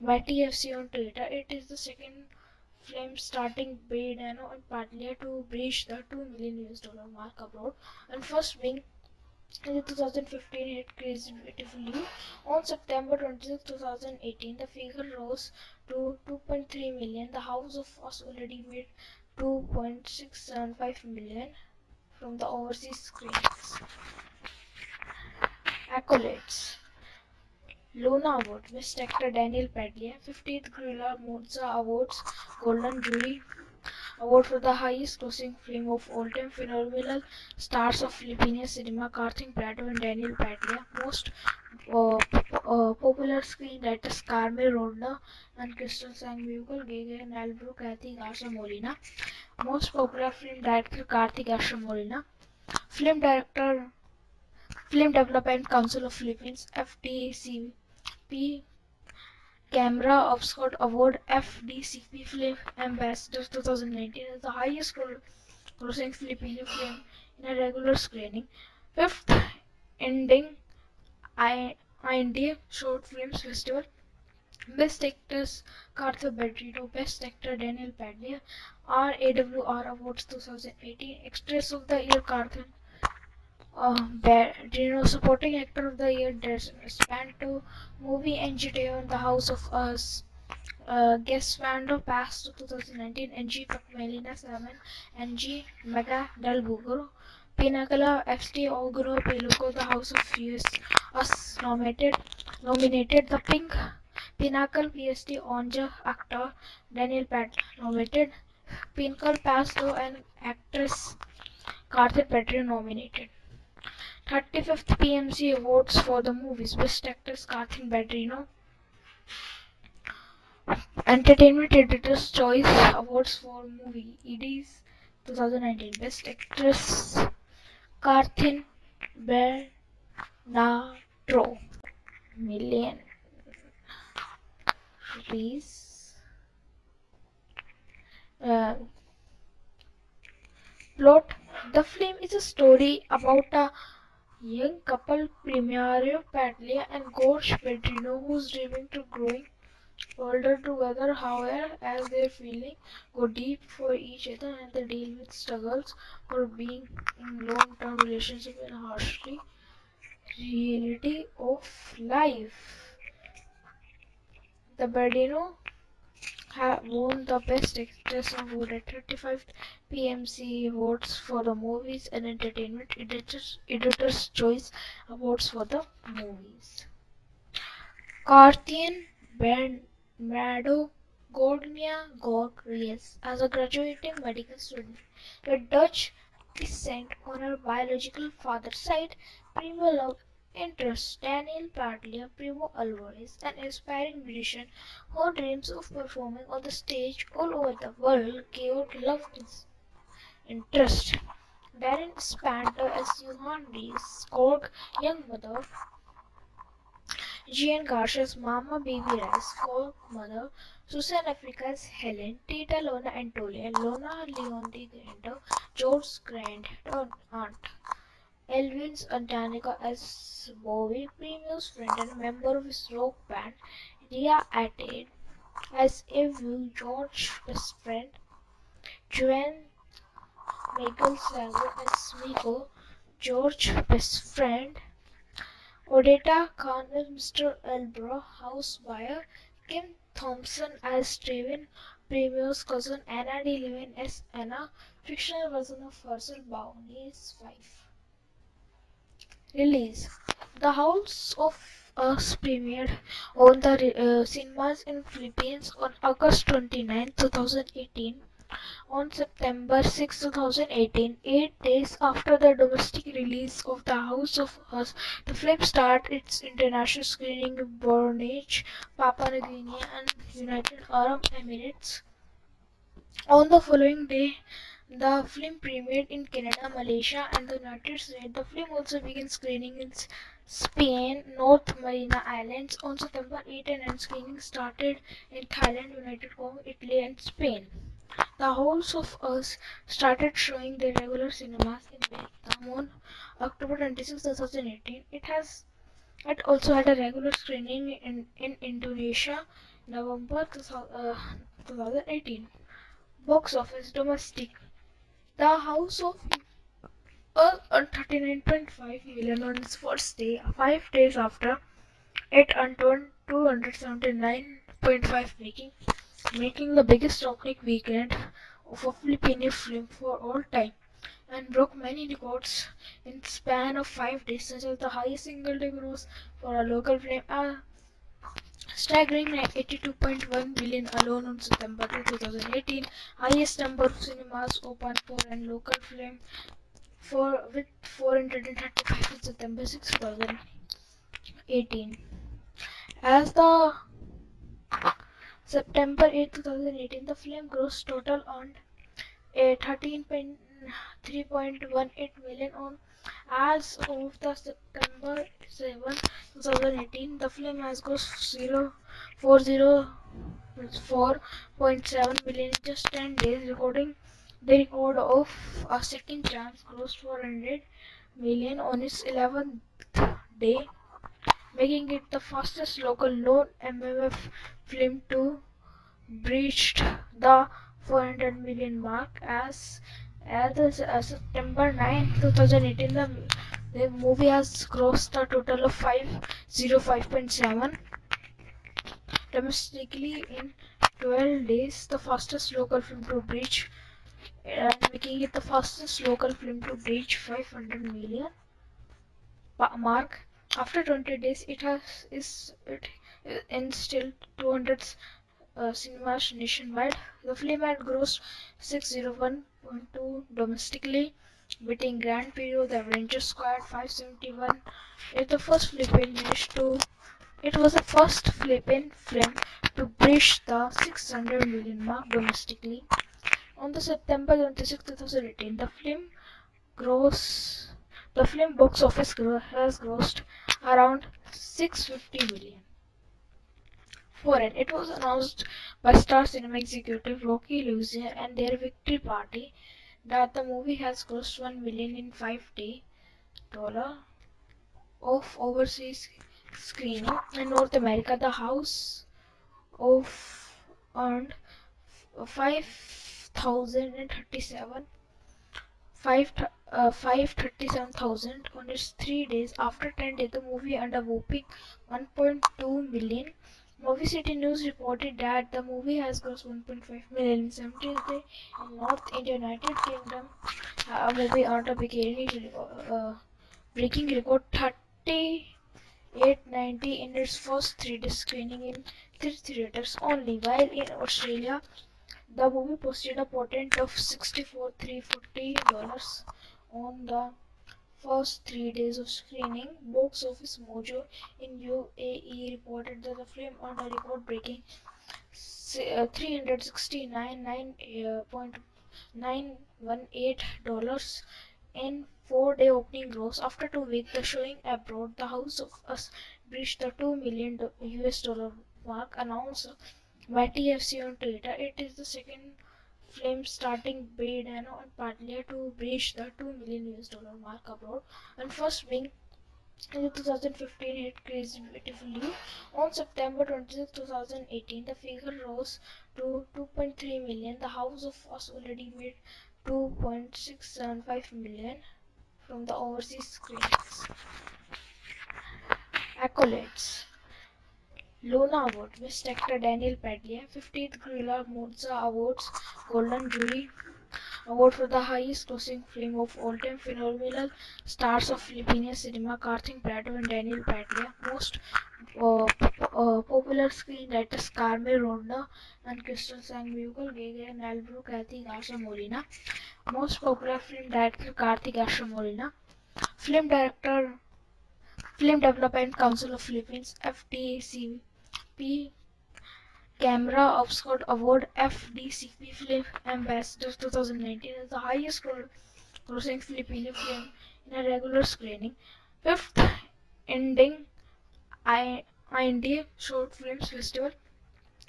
by TFC on Twitter. It is the second Flames starting Baiano and Padilla to breach the 2 million US dollar mark abroad and first being in 2015 hit creatively. On September 26, 2018, the figure rose to 2.3 million. The Hows of Us already made 2.675 million from the overseas screens. Accolades Luna Award, Best Actor Daniel Padilla, 50th Guerrilla Mozza Awards, Golden Jury Award for the highest grossing film of all time, phenomenal stars of Filipino cinema, Karthik Brado and Daniel Padilla, most uh, uh, popular screenwriters Carmen Ronda and Crystal Sang Bugle, Gege and Albro Kathy Garza Molina, most popular film director Karthik Garza Molina, film director Film Development Council of Philippines, P camera obscura award F D C P film ambassador two thousand nineteen the film in a regular screening fifth Inding I I short film festival best actors Kath Bernardo best actor Daniel Padilla R A W R award two thousand eighteen actress of the year Kathryn uh, Bedrino, Supporting Actor of the Year Espanto, Movie NGTO in the Hows of Us, uh, Guest Spando Pass 2019, NG Pakmelina 7, NG Mega Del Buguro, Pinakala FT Oguro Peluko, The Hows of US, Us nominated, nominated The Pink, Pinnacle PST Onja Actor, Daniel Pat nominated, Pinnacle Pasto and Actress Karthik Petri nominated. 35th PMC Awards for the movies. Best Actors Karthik Bedrino Entertainment Editor's Choice Awards for Movie EDs 2019 Best Actress Kathryn Bernardo Million Rupees. Uh, Plot. The film is a story about a Young couple Primario Padilla and Gorge Pedrino who's dreaming to growing older together however as their feelings go deep for each other and they deal with struggles for being in long-term relationship and harshly reality of life. The Bedino won the Best Actress award at 35 PMC Awards for the Movies and Entertainment Editors, Editor's Choice Awards for the Movies. Kathryn Bernardo Gordnia Reyes as a graduating medical student with Dutch descent on her biological father's side, Love interests Daniel Padilla, Primo Alvarez, an aspiring musician who dreams of performing on the stage all over the world. Georg loved his interest. Darren Espanto as Rees, Korg, young mother. Jean Garcia's Mama Baby Rice, Korg mother. Susan Africa's Helen, Tita Lona Antolia, Lona Leon the Grander, George's grand aunt. Elvin's and Danica as Bowie, Premier's friend and member of his rock band, Ria Atayde as Evil, George's best friend, Joanne Michael Sago as Miko, George's best friend, Odetta Khan as Mr. Elbro, house buyer, Kim Thompson as Trevin, Premier's cousin, Anna D. Levin as Anna, fictional version of herself, Bounty's wife. Release The Hows of Us premiered on the uh, cinemas in Philippines on August 29, 2018. On September 6, 2018, eight days after the domestic release of The Hows of Us, the film started its international screening in Brunei, Papua New Guinea, and United Arab Emirates. On the following day, the film premiered in Canada, Malaysia, and the United States. The film also began screening in Spain, North Marina Islands on September 8 and screening started in Thailand, United Kingdom, Italy, and Spain. The Hows of Us started showing the regular cinemas in Vietnam on October 26, 2018. It has it also had a regular screening in, in Indonesia, November 2018. Uh, Box office domestic the Hows of earned 39.5 million on its first day, five days after it earned 279.5 making making the biggest opening weekend of a Filipino film for all time and broke many records in span of five days such as the highest single day gross for a local film uh, staggering at 82.1 billion alone on September 2018, highest number of cinemas open for and local film for with 435 in September 6, 2018. As the September 8, 2018, the film gross total on a 13.3.18 million on as of the September 7, 2018, the film has grossed 404.7 million in just 10 days, recording the record of a second chance grossed 400 million on its 11th day, making it the fastest local known MMF film to breach the 400 million mark as as uh, September 9, 2018, the, the movie has grossed a total of 505.7 domestically in 12 days, the fastest local film to breach and making it the fastest local film to breach 500 million mark. After 20 days, it has is it in still 200 uh, cinemas nationwide. The film had grossed 601.2 domestically, beating Grand Prix The Avengers Squad 571. It the first Philippine to it was the first Philippine film to breach the 600 million mark domestically. On the September 26, 2018, the film gross the film box office has grossed around 650 million foreign. It was announced by Star Cinema executive Rocky Lucier and their Victory Party that the movie has grossed 1 million in 5 day dollar of overseas screening in North America. The Hows of earned 5,037 5 uh, 537,000 on its 3 days after 10 days the movie earned a whopping 1.2 million Movie City News reported that the movie has grossed 1.5 million in 70th day in North India, United Kingdom. A movie earned a bikini, uh, breaking record 3890 in its first 3D screening in three theaters only, while in Australia the movie posted a patent of 64,340 dollars on the first three days of screening, Box Office Mojo in UAE reported that the film earned a record-breaking uh, $369.918 in four-day opening gross. After two weeks, the showing abroad, The House of Us breached the two million US dollar mark, announced by TFC on Twitter. It is the second film starting bid and on partly to breach the 2 million US dollar mark abroad. And first being in 2015 it Crazy Beautiful You. On September 26, 2018 the figure rose to 2.3 million. The hows of us already made 2.675 million from the overseas screens accolades Luna Award, Best Actor Daniel Padilla, 50th Guerrilla Mozza Awards, Golden Jury award for the highest grossing film of all time. Phenomenal stars of Filipino cinema, Karthik Brado and Daniel Padilla. Most uh, uh, popular screenwriters Carmen Ronda and Crystal Sang Bugle, and Albro Kathy Garza Molina. Most popular film director Karthik Garza Molina. Film director Film Development Council of Philippines P camera obscura award F D C P film ambassador two thousand nineteen is the highest film in a regular screening fifth Inding I I short film festival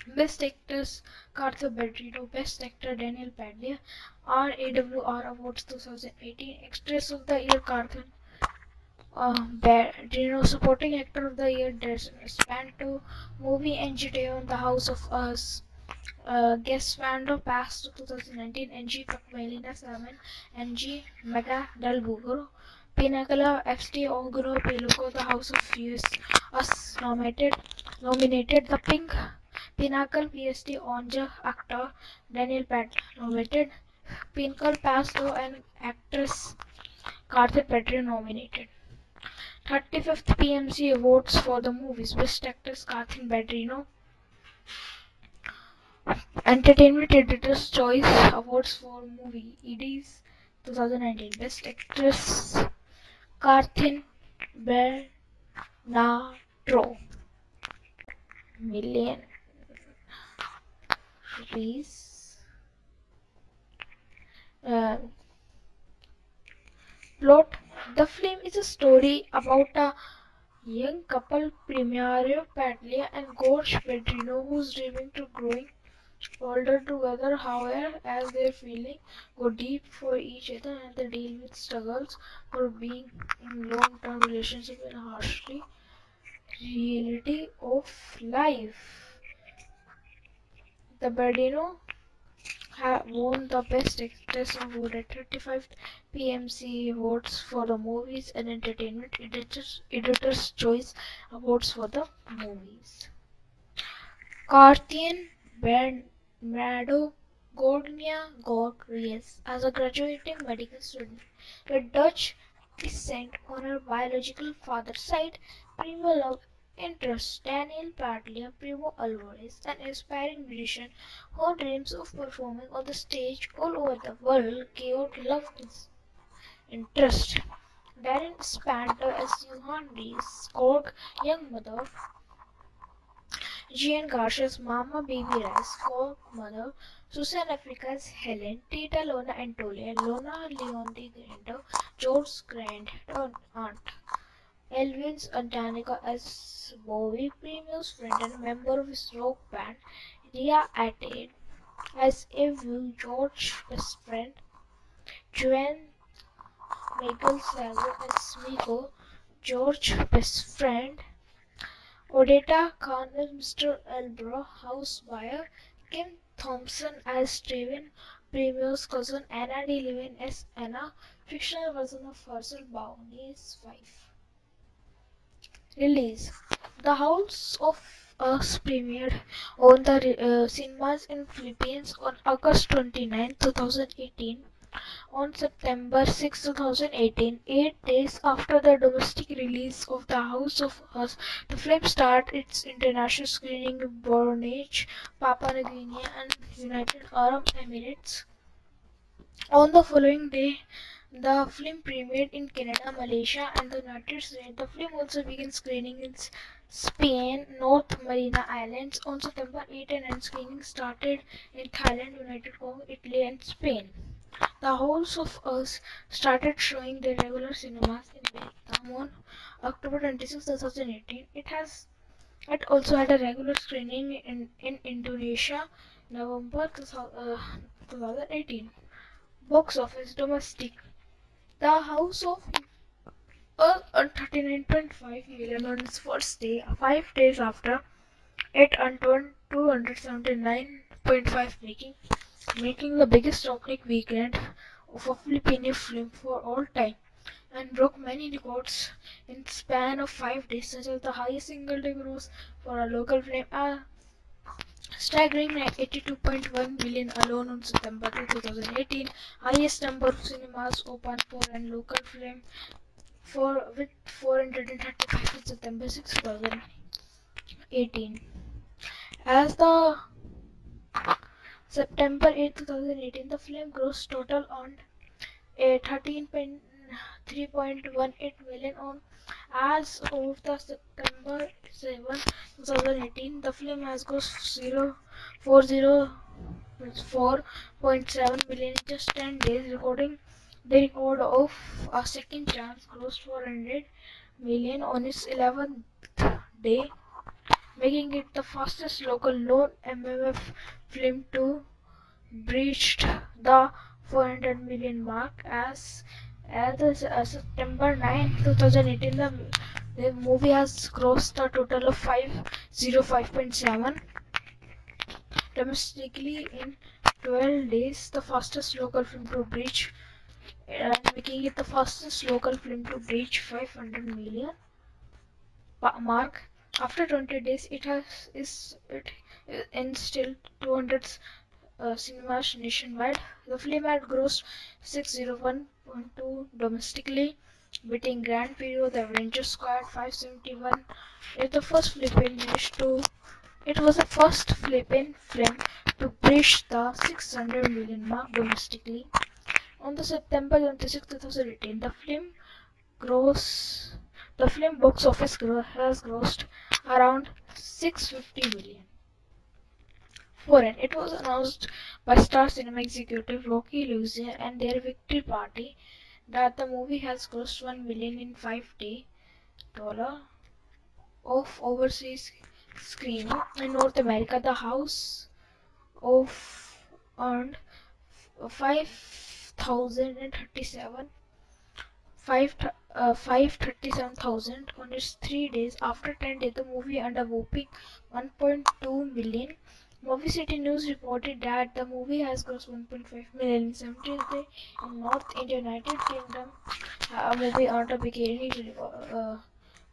best actress Kath Bernardo best actor Daniel Padilla R A W R award two thousand eighteen actress of the year Kathryn uh, Supporting Actor of the Year Espanto, Movie NGTO on The Hows of Us, uh, Guest Vando Past 2019, NG Melina Salman, NG Mega Bugoro, Pinnacle FT Oguro Peluco, The Hows of US, Us nominated, nominated The Pink Pinnacle PST Onja actor Daniel Pat nominated. Pinnacle Pasto and actress Karthik Petri nominated. 35th PMC Awards for the movies. Best Actress Kathryn Bernardo Entertainment Editor's Choice Awards for Movie EDs 2019 Best Actress Kathryn Bernardo Million rupees. Uh, plot the film is a story about a young couple, Primario Padilla and Gorge Pedrino, who's dreaming to growing older together. However, as their feelings go deep for each other and they deal with struggles for being in long-term relationship and harshly reality of life. The Won the Best Actress award at 35 PMC Awards for the Movies and Entertainment Editors, Editor's Choice Awards for the Movies. Kathryn Bernardo Gorgnia Gorgries as a graduating medical student with Dutch descent on her biological father's side, prima love interest Daniel Padilla, Primo Alvarez, an aspiring musician who dreams of performing on the stage all over the world, gave love his interest. Darren Espanto as Johan Rees, Korg, young mother. Jean Garcia's Mama Baby Rice, Korg mother. Susan Africa's Helen, Tita Lona Antolia, Lona Leon the Grando, George's grand aunt. Elvin's Danica as Bowie, Premier's friend and member of his rock band, Ria Atayde as Evu, George's best friend, Joanne Michael Salvo as Miko, George's best friend, Odette Khan as Mr. Elbro, house buyer, Kit Thompson as Steven, Premier's cousin, Anna D. Levin as Anna, fictional version of herself, Bounty's wife. Release The Hows of Us premiered on the uh, cinemas in Philippines on August 29, 2018. On September 6, 2018, eight days after the domestic release of The Hows of Us, the film started its international screening in Brunei, Papua New Guinea, and United Arab Emirates. On the following day, the film premiered in Canada, Malaysia, and the United States. The film also began screening in Spain, North Marina Islands on September 8 and 9. Screening started in Thailand, United Kingdom, Italy, and Spain. The Hows of Us started showing the regular cinemas in Vietnam on October 26, 2018. It has it also had a regular screening in, in Indonesia, November 2018. Uh, Box office domestic the Hows of earned uh, 39.5 million on its first day, five days after it earned 279.5 making making the biggest opening weekend of a Filipino film for all time and broke many records in span of five days, such as the highest single day gross for a local film, uh, staggering 82.1 million alone on September 2018, highest number of cinemas open for and local film for with 435 in September 6, 2018. As the September 8, 2018, the film grossed total on a 13.3.18 million on as of the September 7, 2018, the film has grossed 404.7 million in just 10 days, recording the record of a second chance grossed 400 million on its 11th day, making it the fastest local known MMF film to breach the 400 million mark as as uh, September 9, 2018, the, the movie has grossed a total of 505.7 domestically in 12 days, the fastest local film to breach, and making it the fastest local film to breach 500 million mark. After 20 days, it has is it in still 200 uh, cinemas nationwide. The film had grossed 601.2 domestically, beating Grand Prix The Avenger Squad 571. It the first Philippine to it was the first Philippine film to breach the 600 million mark domestically. On the September 26, 2018, the film gross the film box office has grossed around 650 million foreign. It was announced by Star Cinema executive Rocky Lucier and their victory party that the movie has grossed 1 million in 5 day dollar of overseas screening in North America. The Hows of earned 5,037 5 uh, 537,000 on its 3 days. After 10 days, the movie earned a whopping 1.2 million Movie City News reported that the movie has grossed 1.5 million in 70th day in North India, United Kingdom. A movie earned a bikini, uh,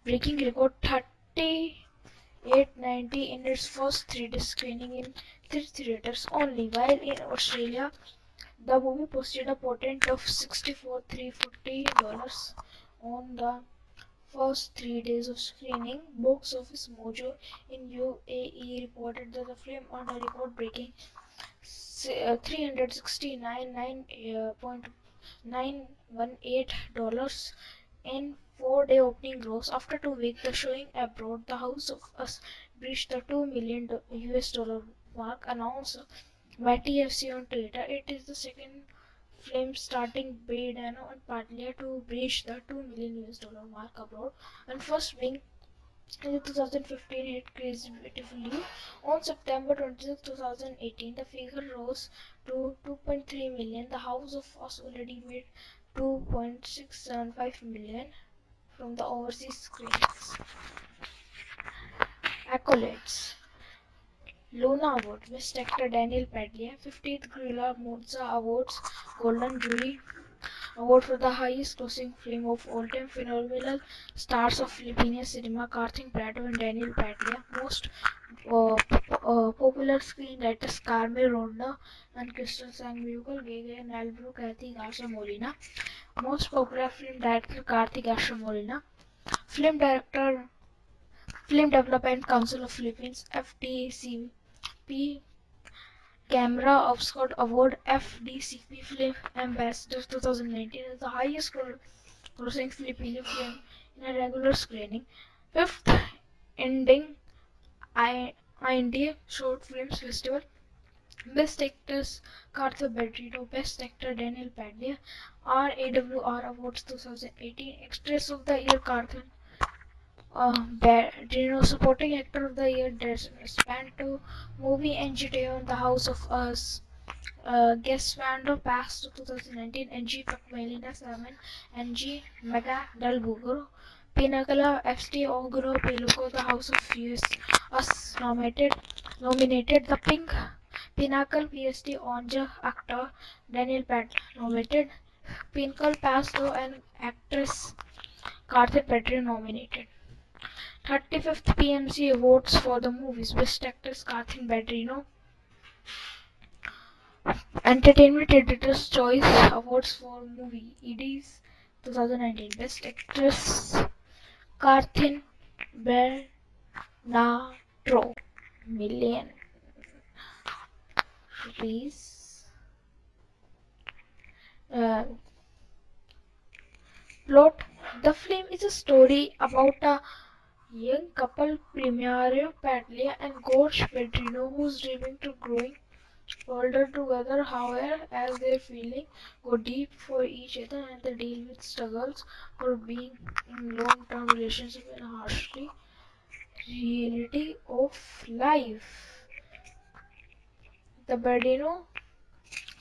breaking record 3890 in its first 3D screening in three theaters only, while in Australia the movie posted a potent of 64,340 dollars on the first three days of screening, Box Office Mojo in UAE reported that the film earned a record-breaking uh, $369.918 in four-day opening gross. After two weeks, the showing abroad, The House of Us breached the two million US dollar mark, announced by TFC on Twitter. It is the second Flames starting Baydano and Padilla to breach the 2 million US dollar mark abroad and first being in 2015 hit creatively. On September 26, 2018, the figure rose to 2.3 million. The Hows of Us already made 2.675 million from the overseas screens. Accolades Luna Award, Best Actor Daniel Padilla, 50th Guerrilla Mozza Awards, Golden Jury Award for the highest grossing film of all time, phenomenal stars of Filipino cinema, Karthik Brado and Daniel Padilla, most uh, uh, popular screenwriters Carmen Ronda and Crystal Sang Bugle, Gege and Albro Kathy Garza Molina, most popular film director Karthik Garza Molina, film director Film Development Council of Philippines, FDCP Camera Obscura Award, FDCP Film Ambassador 2019 is the highest grossing Filipino film in a regular screening. Fifth Ending I India Short Films Festival. Best Actors Kartha Bedrito, Best Actor Daniel Padilla, RAWR Awards 2018, Actress of the Year Karthan uh, Dino Supporting Actor of the Year to Movie NGT on The Hows of Us. Uh, Guest Vando Pass 2019 NG Pakmelina 7 NG Mega Dal Buguro Pinakala FT Oguro Peluko The Hows of US nominated nominated The Pink. Pinnacle PST Onja Actor Daniel Pat nominated. Pinnacle Pasto and Actress Karthik Petri nominated 35th PMC Awards for the movies. Best Actress Kathryn Bernardo Entertainment Editor's Choice Awards for Movie EDs 2019 Best Actress Kathryn Bernardo Million Rupees. Uh, Plot. The film is a story about a young couple Primario Paglia and Gorge Pedrino who's dreaming to growing older together however as their feelings go deep for each other and they deal with struggles for being in long-term relationship and harshly reality of life. The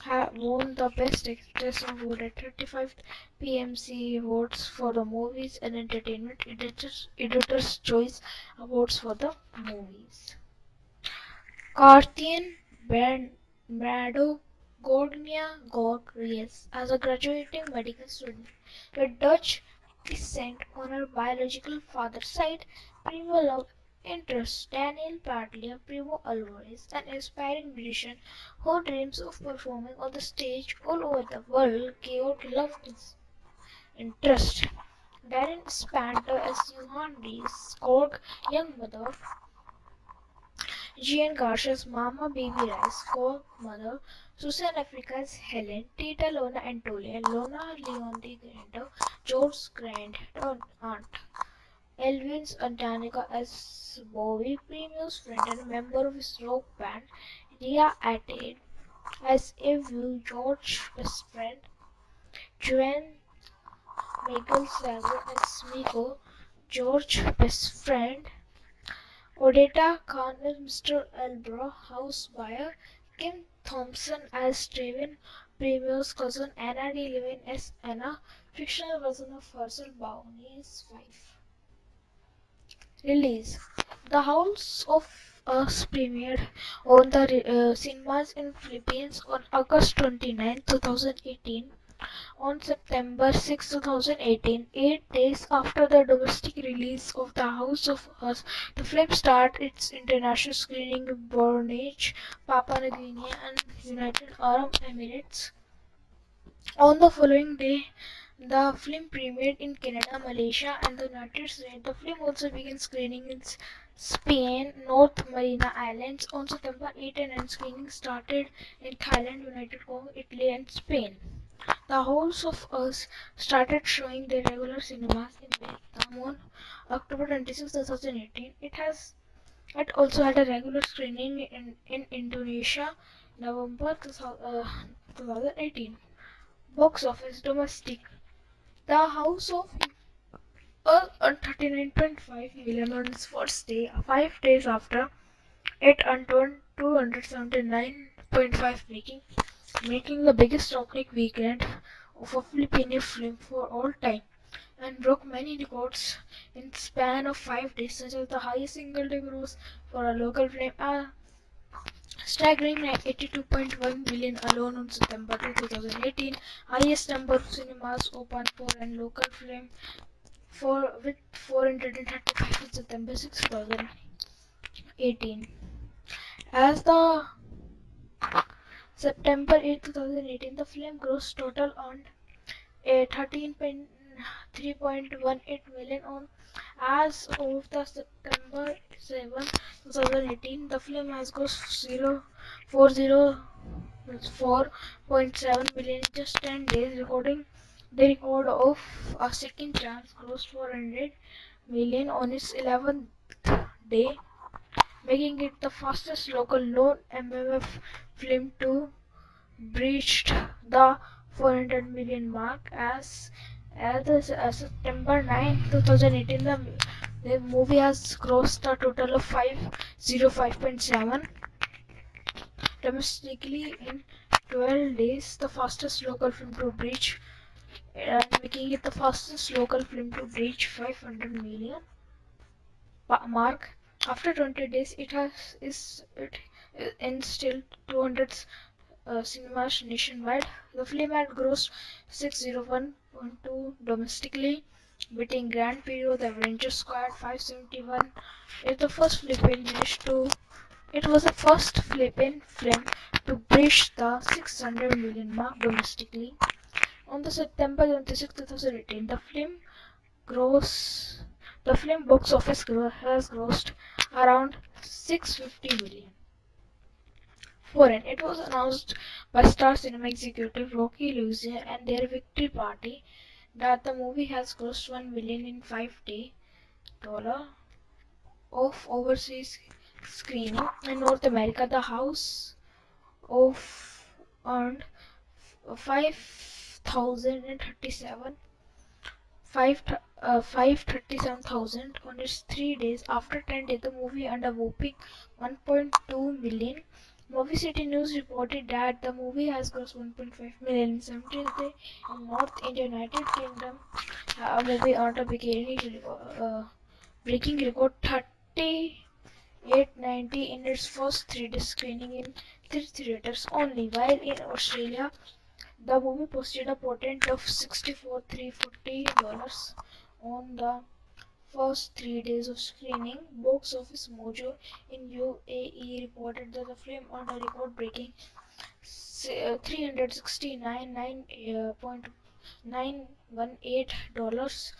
Won the Best Actress award at 35th PMC Awards for the Movies and Entertainment Editors, Editor's Choice Awards for the Movies. Kathryn Bernardo Gorgnia Gorg as a graduating medical student with Dutch descent on her biological father's side, primo love interest Daniel Paglia Primo Alvarez, an aspiring musician who dreams of performing on the stage all over the world. Georg loved his interest. Darren Espanto as Johan Rees, Korg, young mother Gian Garcia's Mama Baby Rice, co-mother, Susan Africa's Helen, Tita Lona Antolia, Lona Leon the Grando, George's grand aunt, Elvin's Danica as Bowie, Premier's friend and member of his rock band, Ria Atayde as Evu, George's best friend, Joanne Michael Sager as Miko, George's best friend, Odette Khan as Mr. Elbro, house buyer, Kit Thompson as Trevin, Premier's cousin, Anna D. Levin as Anna, fictional version of herself, Bounty's wife. Release The Hows of Us premiered on the uh, cinemas in Philippines on August 29, 2018 on September 6, 2018, eight days after the domestic release of The Hows of Us, the film started its international screening in Brunei, Papua New Guinea, and United Arab Emirates. On the following day, the film premiered in Canada, Malaysia, and the United States. The film also began screening in Spain, North Marina Islands on September 8 and screening started in Thailand, United Kingdom, Italy, and Spain. The Hows of Us started showing the regular cinemas in Vietnam on October 26, 2018. It has it also had a regular screening in, in Indonesia November 2018. Uh, Box office domestic. The Hows of earned 39.5 million on its first day, five days after it earned 279.5 making making the biggest opening weekend of a Filipino film for all time and broke many records in span of five days, such as the highest single day gross for a local film, uh, staggering 82.1 million alone on September 2018, highest number of cinemas open for and local film for with 435 in September 6, 2018. As the September 8, 2018, the film grossed total on a 13.3.18 million on as of the September 7, 2018. The film has grossed 404.7 million in just 10 days, recording the record of a second chance grossed 400 million on its 11th day making it the fastest local known MMF film to breach the 400 million mark as as uh, September 9, 2018 the, the movie has grossed a total of 505.7 domestically in 12 days the fastest local film to breach and making it the fastest local film to breach 500 million mark after 20 days, it has is it in still 200 uh, cinemas nationwide. The film had grossed 601.2 domestically beating Grand Prix The Avenger Squad 571 is the first Philippine dish to it was the first Philippine film to breach the 600 million mark domestically. On the September 26, 2018, the film gross the film box office has grossed around 650 million. It was announced by Star Cinema executive Rocky Lucier and their victory party that the movie has grossed 1 million in 5 day dollar of overseas screening in North America. The Hows of earned 5,037 5 uh, 537,000 on its three days. After 10 days, the movie earned a whopping 1.2 million Movie City News reported that the movie has grossed 1.5 million in 70th day in North India, United Kingdom. A movie earned uh, breaking record 3890 in its first 3D screening in three theaters only, while in Australia the movie posted a potent of 64,340 dollars on the first three days of screening, Box Office Mojo in UAE reported that the film earned a record-breaking uh, $369.918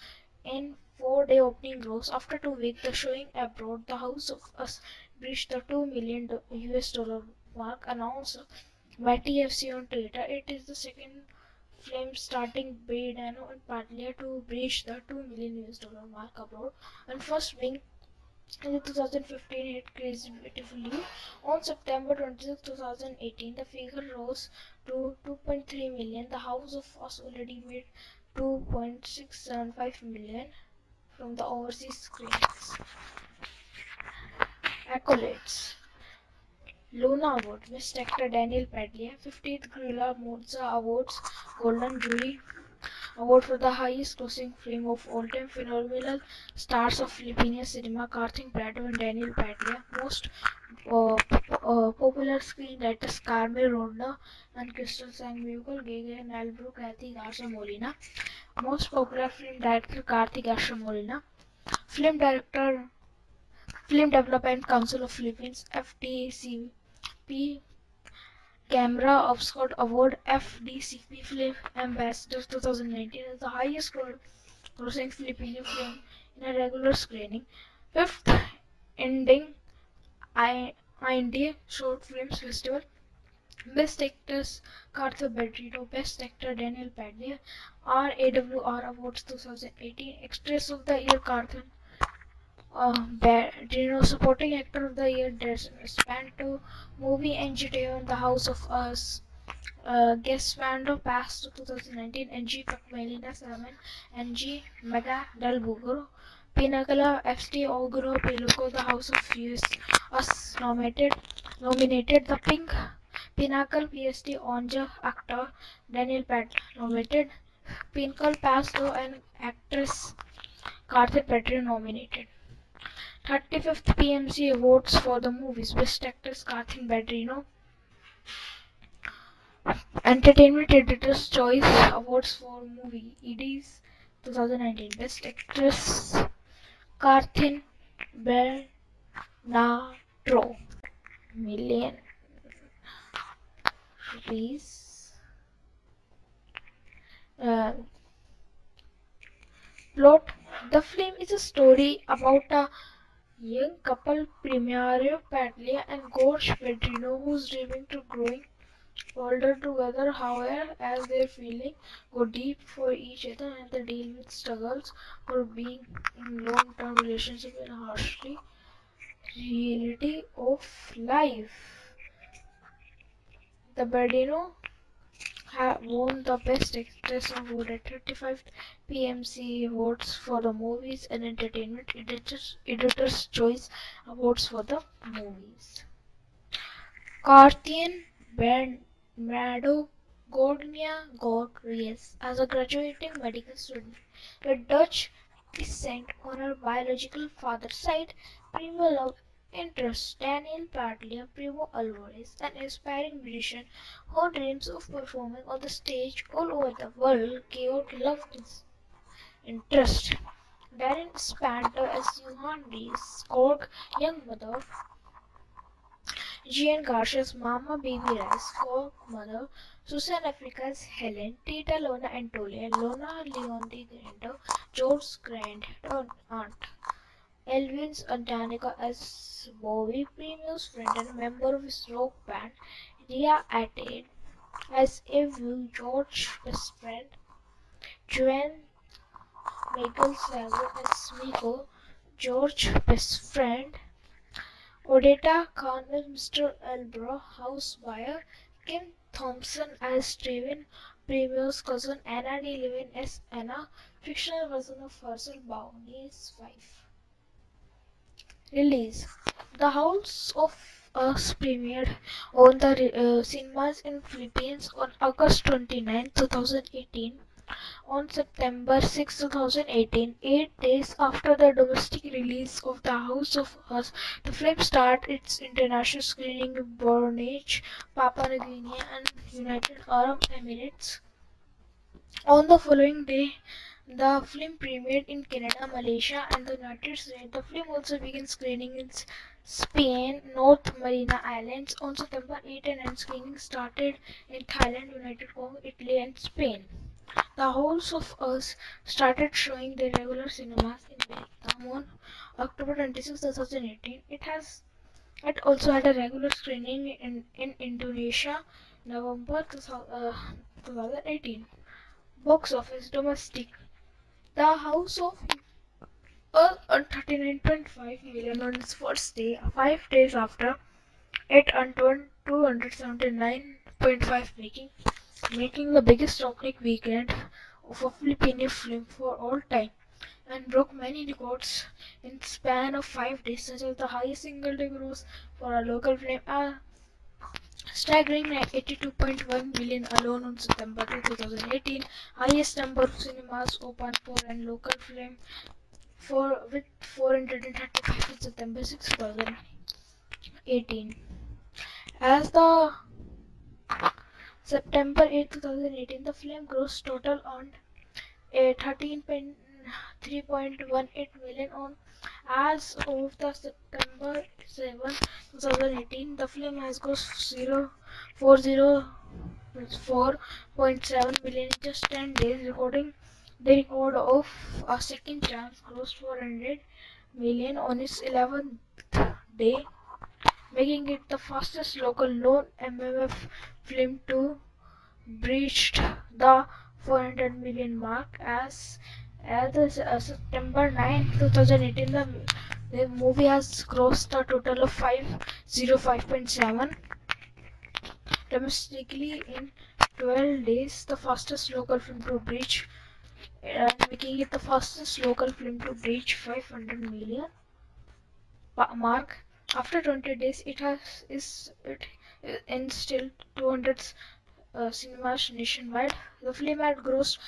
in four-day opening gross. After two weeks, the showing abroad, The House of Us breached the two million US dollar mark, announced by TFC on Twitter. It is the second Flames starting Baydano and Padilla to breach the 2 million US dollar mark abroad and first being in 2015 it Crazy Beautiful You. On September 26, 2018, the figure rose to 2.3 million. The Hows of Us already made 2.675 million from the overseas screens. Accolades Luna Award, Best Actor Daniel Padilla, 50th Guerrilla Mozza Awards, Golden Jury Award for the highest grossing film of all time, phenomenal stars of Filipino cinema, Karthik Brado and Daniel Padilla, most uh, uh, popular screenwriters Carmen Ronda and Crystal Sang Bugle, Gege and Kathy Garza Molina, most popular film director Karthik Garza Molina, film director Film Development Council of Philippines, P camera obscura award F D C P film ambassador two thousand nineteen is the heist film in a regular screening fifth ending I I D short film festival best actors Kathryn Bernardo best actor Daniel Padilla R A W R award two thousand eighteen actress of the year Kathryn uh, Dino Supporting Actor of the Year Spanto Movie NGTO in the Hows of Us. Uh, Guest Spando Past 2019 NG Pakmelina Salman NG Mega Dal Buguro Pinakala FT Oguro Peluko The Hows of US Us nominated nominated The Pink Pinnacle PST Onja Actor Daniel Pat nominated. Pinnacle Pasto and Actress Karthik Petri nominated 35th PMC Awards for the movies. Best Actress Kathryn Bernardo Entertainment Editor's Choice Awards for Movie EDs 2019 Best Actress Kathryn Bernardo Million Rupees. Uh, Plot. The film is a story about a Young couple Primario Padilla and Gorge Pedrino who's dreaming to growing older together however as their feeling go deep for each other and they deal with struggles for being in long-term relationship in harshly reality of life. The Bardino won the Best Actress award at 35 PMC Awards for the Movies and Entertainment Editors, Editor's Choice Awards for the Movies. Kathryn Bernardo Gorgnia Gorgries as a graduating medical student with Dutch descent on her biological father's side, prima interest Daniel Padilla Primo Alvarez, an aspiring musician who dreams of performing on the stage all over the world. Georg loved his interest. Darren Espanto as Johan Rees, Korg, young mother. Jean Garcia's Mama Baby Rice, Korg mother. Susan Africa's Helen, Tita Lona Antolia, Lona Leon the Grander, George's grand aunt. Elvin's Danica as Bowie, Premier's friend and member of his rock band, Ria Atayde as Evu, George best friend, Joanne Michael Salvo as Miko, George best friend, Odette Khan as Mr. Elbro, house buyer, Kit Thompson as Trevin, Premier's cousin, Anna D. Levin as Anna, fictional version of herself, Bounty's wife. Release The Hows of Us premiered on the uh, cinemas in Philippines on August 29, 2018. On September 6, 2018, eight days after the domestic release of The Hows of Us, the film started its international screening in Brunei, Papua New Guinea, and United Arab Emirates. On the following day, the film premiered in Canada, Malaysia, and the United States. The film also began screening in Spain, North Marina Islands on September 8 and 9. Screening started in Thailand, United Kingdom, Italy, and Spain. The Hows of Us started showing the regular cinemas in Vietnam on October 26, 2018. It has it also had a regular screening in, in Indonesia, November 2018. Uh, Box office domestic the House of Earth earned 39.5 million on its first day, five days after it earned 279.5 making making the biggest opening weekend of a Filipino film for all time and broke many records in span of five days such as the highest single day gross for a local film uh, staggering 82.1 million alone on September 2018, highest number of cinemas open for and local film for with 435 in September 6, 2018. As the September 8, 2018, the film gross total on a 13.3.18 million on as of the September 7, 2018, the film has grossed 404.7 million in just 10 days, recording the record of a second chance grossed 400 million on its 11th day, making it the fastest local non-MMF film to breach the 400 million mark as as uh, September 9, 2018, the, the movie has grossed a total of 505.7 domestically in 12 days, the fastest local film to breach, and making it the fastest local film to breach 500 million mark. After 20 days, it has is it in still 200 uh, cinemas nationwide. The film had grossed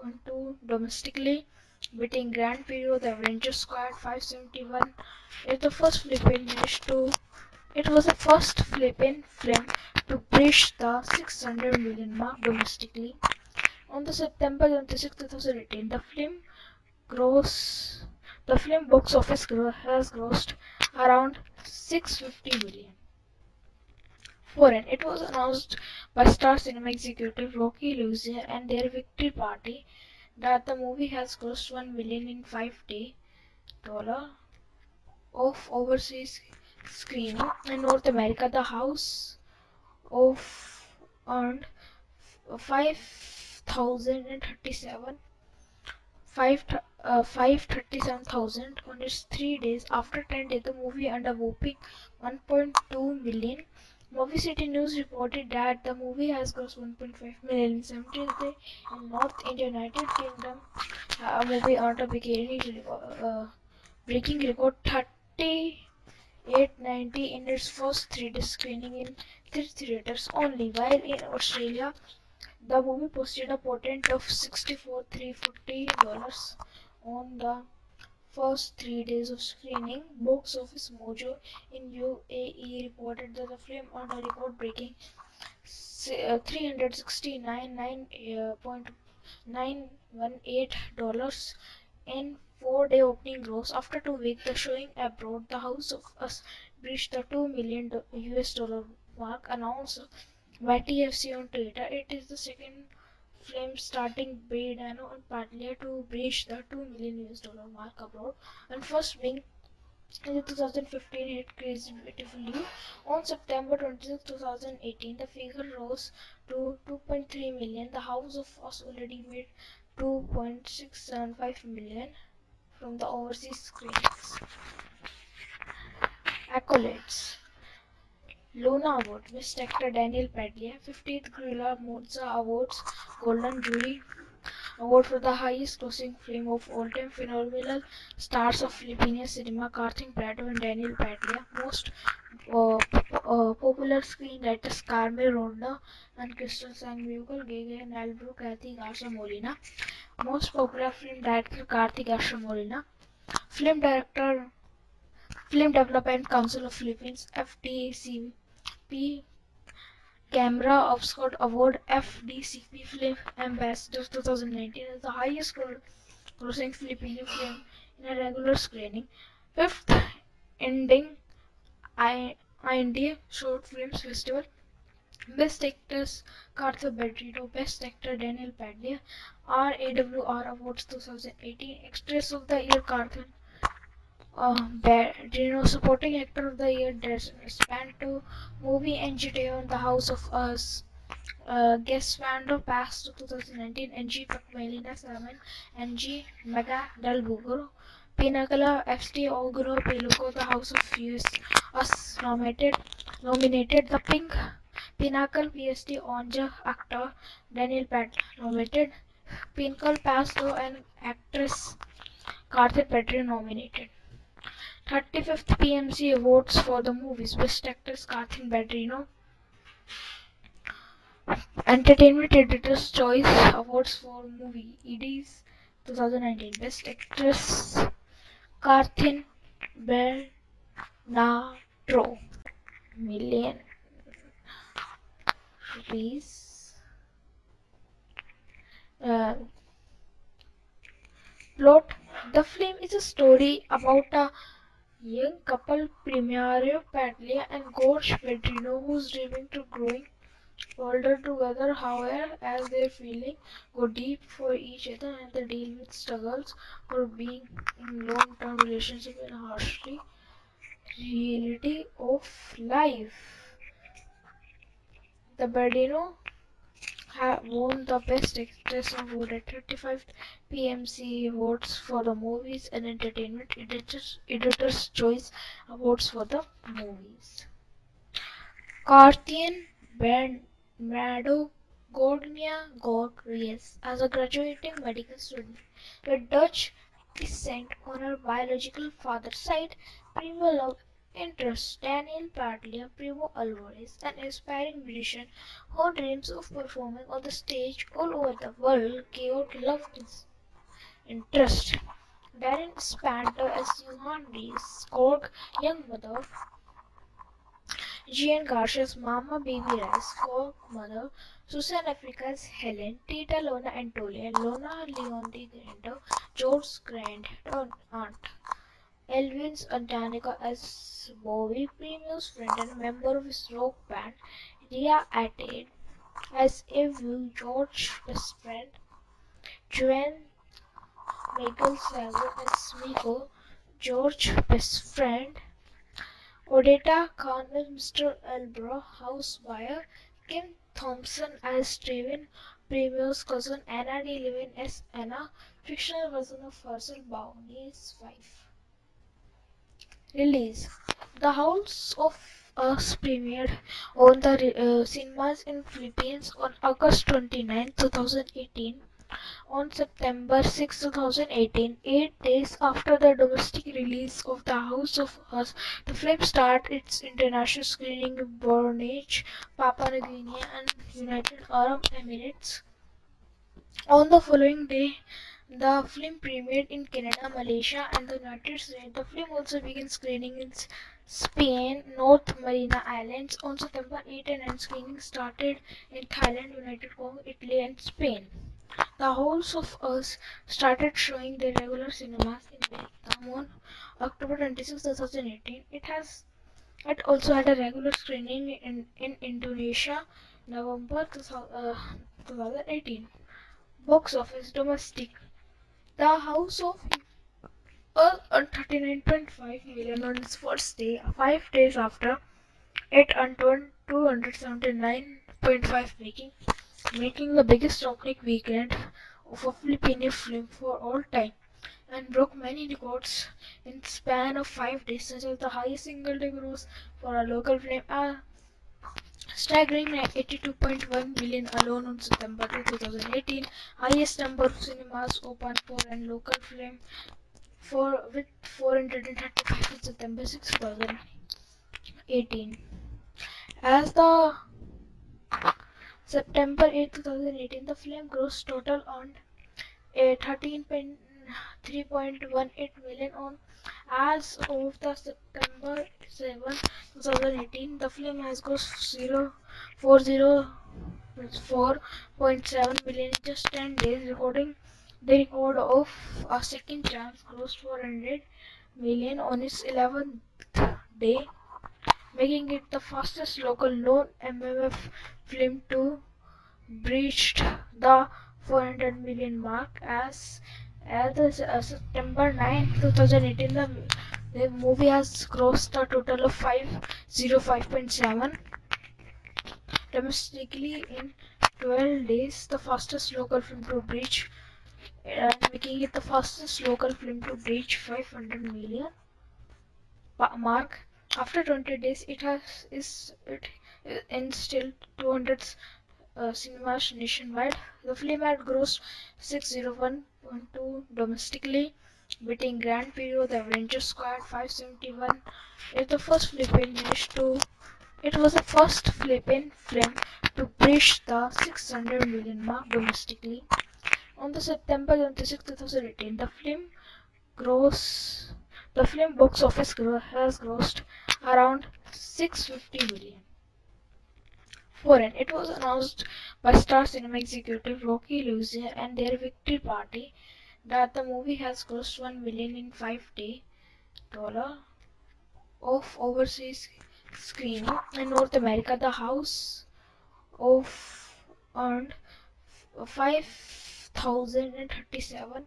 601.2 domestically, beating Grand Prix The Avengers Squad 571. It the first Philippine to it was the first Philippine film to breach the 600 million mark domestically. On the September 26, 2018, the film gross the film box office has grossed around 650 million foreign. It was announced by Star Cinema executive Rocky Lucier and their victory party that the movie has grossed 1 million in 5 day dollar of overseas screening in North America. The Hows of earned 5,037 5 uh, 537,000 on its 3 days after 10 days the movie earned a whopping 1.2 million Movie City News reported that the movie has grossed 1.5 million in 17th day in North India, United Kingdom. A movie earned a bikini, uh, breaking record 3890 in its first 3D screening in three theaters only. While in Australia, the movie posted a patent of 64,340 dollars on the first three days of screening, Box Office Mojo in UAE reported that the film earned a record-breaking uh, 369.9 $918 in four-day opening gross. After two weeks, the showing abroad, The Hows of Us breached the 2 million US dollar mark, announced by TFC on Twitter. It is the second film starting Bardino and Padilla to breach the 2 million US dollar mark abroad, and first being in 2015 hit Crazy Beautiful You. On September 26, 2018, the figure rose to 2.3 million. The Hows of Us already made 2.675 million from the overseas screens. Accolades Luna Award, Best Actor Daniel Padilla, 50th Guerrilla Mozza Awards, Golden Jury Award for the highest grossing film of all time, phenomenal stars of Filipino cinema, Karthik Brado and Daniel Padilla, most uh, uh, popular screenwriters Carmen Ronda and Crystal Sangbugal, Gege and Albro Kathy Garza Molina, most popular film director Karthik Garza Molina, film director Film Development Council of Philippines, P camera obscura award F D C P film ambassador two thousand nineteen Filipino film in a regular screening fifth ending I I short film festival best actors Kathryn Bernardo best actor Daniel Padilla R A W R award two thousand eighteen actress of the year Kathryn uh, Bedrino, Supporting Actor of the Year Spanto, Movie NGT on The Hows of Us, uh, Guest Spando Pass to 2019, NG Pakmelina 7, NG Mega Del Buguro, Pinakala FT Oguro Peluko, The Hows of US, Us nominated, nominated The Pink, Pinnacle PST Onja Actor, Daniel Pat nominated, Pinnacle Pasto and Actress Karthik Petri nominated. 35th PMC Awards for the movies Best Actress Kathryn Bernardo. Entertainment Editor's Choice Awards for Movie EDs 2019 Best Actress Kathryn Bernardo million rupees. Uh, plot. The film is a story about a young couple Primario Padilla and Gorge Pedrino who's dreaming to growing older together however as their feeling go deep for each other and they deal with struggles for being in long-term relationship and harshly reality of life. The Badino won the Best Actress award at 35 PMC Awards for the movies and Entertainment Editors, Editor's Choice Awards for the movies. Kathryn Bernardo Gordnia Gorgries as a graduating medical student with Dutch descent on her biological father's side, Primo Love interests Daniel Padilla Primo Alvarez, an aspiring musician who dreams of performing on the stage all over the world. Georg loved his interest. Darren Espanto as Johan Rees, Korg, young mother. Jean Garcia's Mama Baby Rice, Korg mother. Susan Africa's Helen, Tita Lona Antolia, Lona Leon the Grander, George's grand aunt. Elvin's Danica as Bowie, Premier's friend and member of his rock band, Ria Atayde as Evu, George best friend, Joanne Michael Sago as Miko, George best friend, Odette Khan as Mr. Elbro, house buyer, Kit Thompson as Steven, Premier's cousin, Anna D. Levin as Anna, fictional version of herself, Bounty's wife. Release The Hows of Us premiered on the uh, cinemas in Philippines on August 29, 2018. On September 6, 2018, eight days after the domestic release of The Hows of Us, the film started its international screening in Brunei, Papua New Guinea, and United Arab Emirates. On the following day, the film premiered in Canada, Malaysia, and the United States. The film also began screening in Spain, North Marina Islands on September 8 and 9. Screening started in Thailand, United Kingdom, Italy, and Spain. The Hows of Us started showing their regular cinemas in Vietnam on October 26, 2018. It has it also had a regular screening in, in Indonesia November 2018. Uh, Box office domestic. The Hows of earned 39.5 million on its first day, five days after it earned 279.5 making making the biggest opening weekend of a Filipino film for all time and broke many records in span of five days, such as the highest single day gross for a local film, a staggering at 82.1 billion alone on September 2018, highest number of cinemas open for and local film for with 435 in September 6, 2018. As the September 8, 2018, the film gross total on a 13.3.18 million on as of the September 7, 2018. The film has grossed 404.7 million in just 10 days, recording the record of a second chance grossed 400 million on its 11th day making it the fastest local known MMF film to breach the 400 million mark as as September 9, 2018 the, the movie has grossed a total of 505.7 domestically in 12 days the fastest local film to breach making it the fastest local film to breach 500 million mark after 20 days, it has is it in still 200 uh, cinemas nationwide. The film had grossed 601.2 domestically, beating Grand Prix The Avengers Squad 571. It the first Philippine managed to. It was the first Philippine film to breach the 600 million mark domestically. On the September 26, 2018, the film gross the film box office has grossed around 650 million. Foreign. It was announced by Star Cinema executive Rocky Lucier and their victory party that the movie has grossed 1 million in 5 day dollar of overseas screening in North America. The Hows of earned 5,037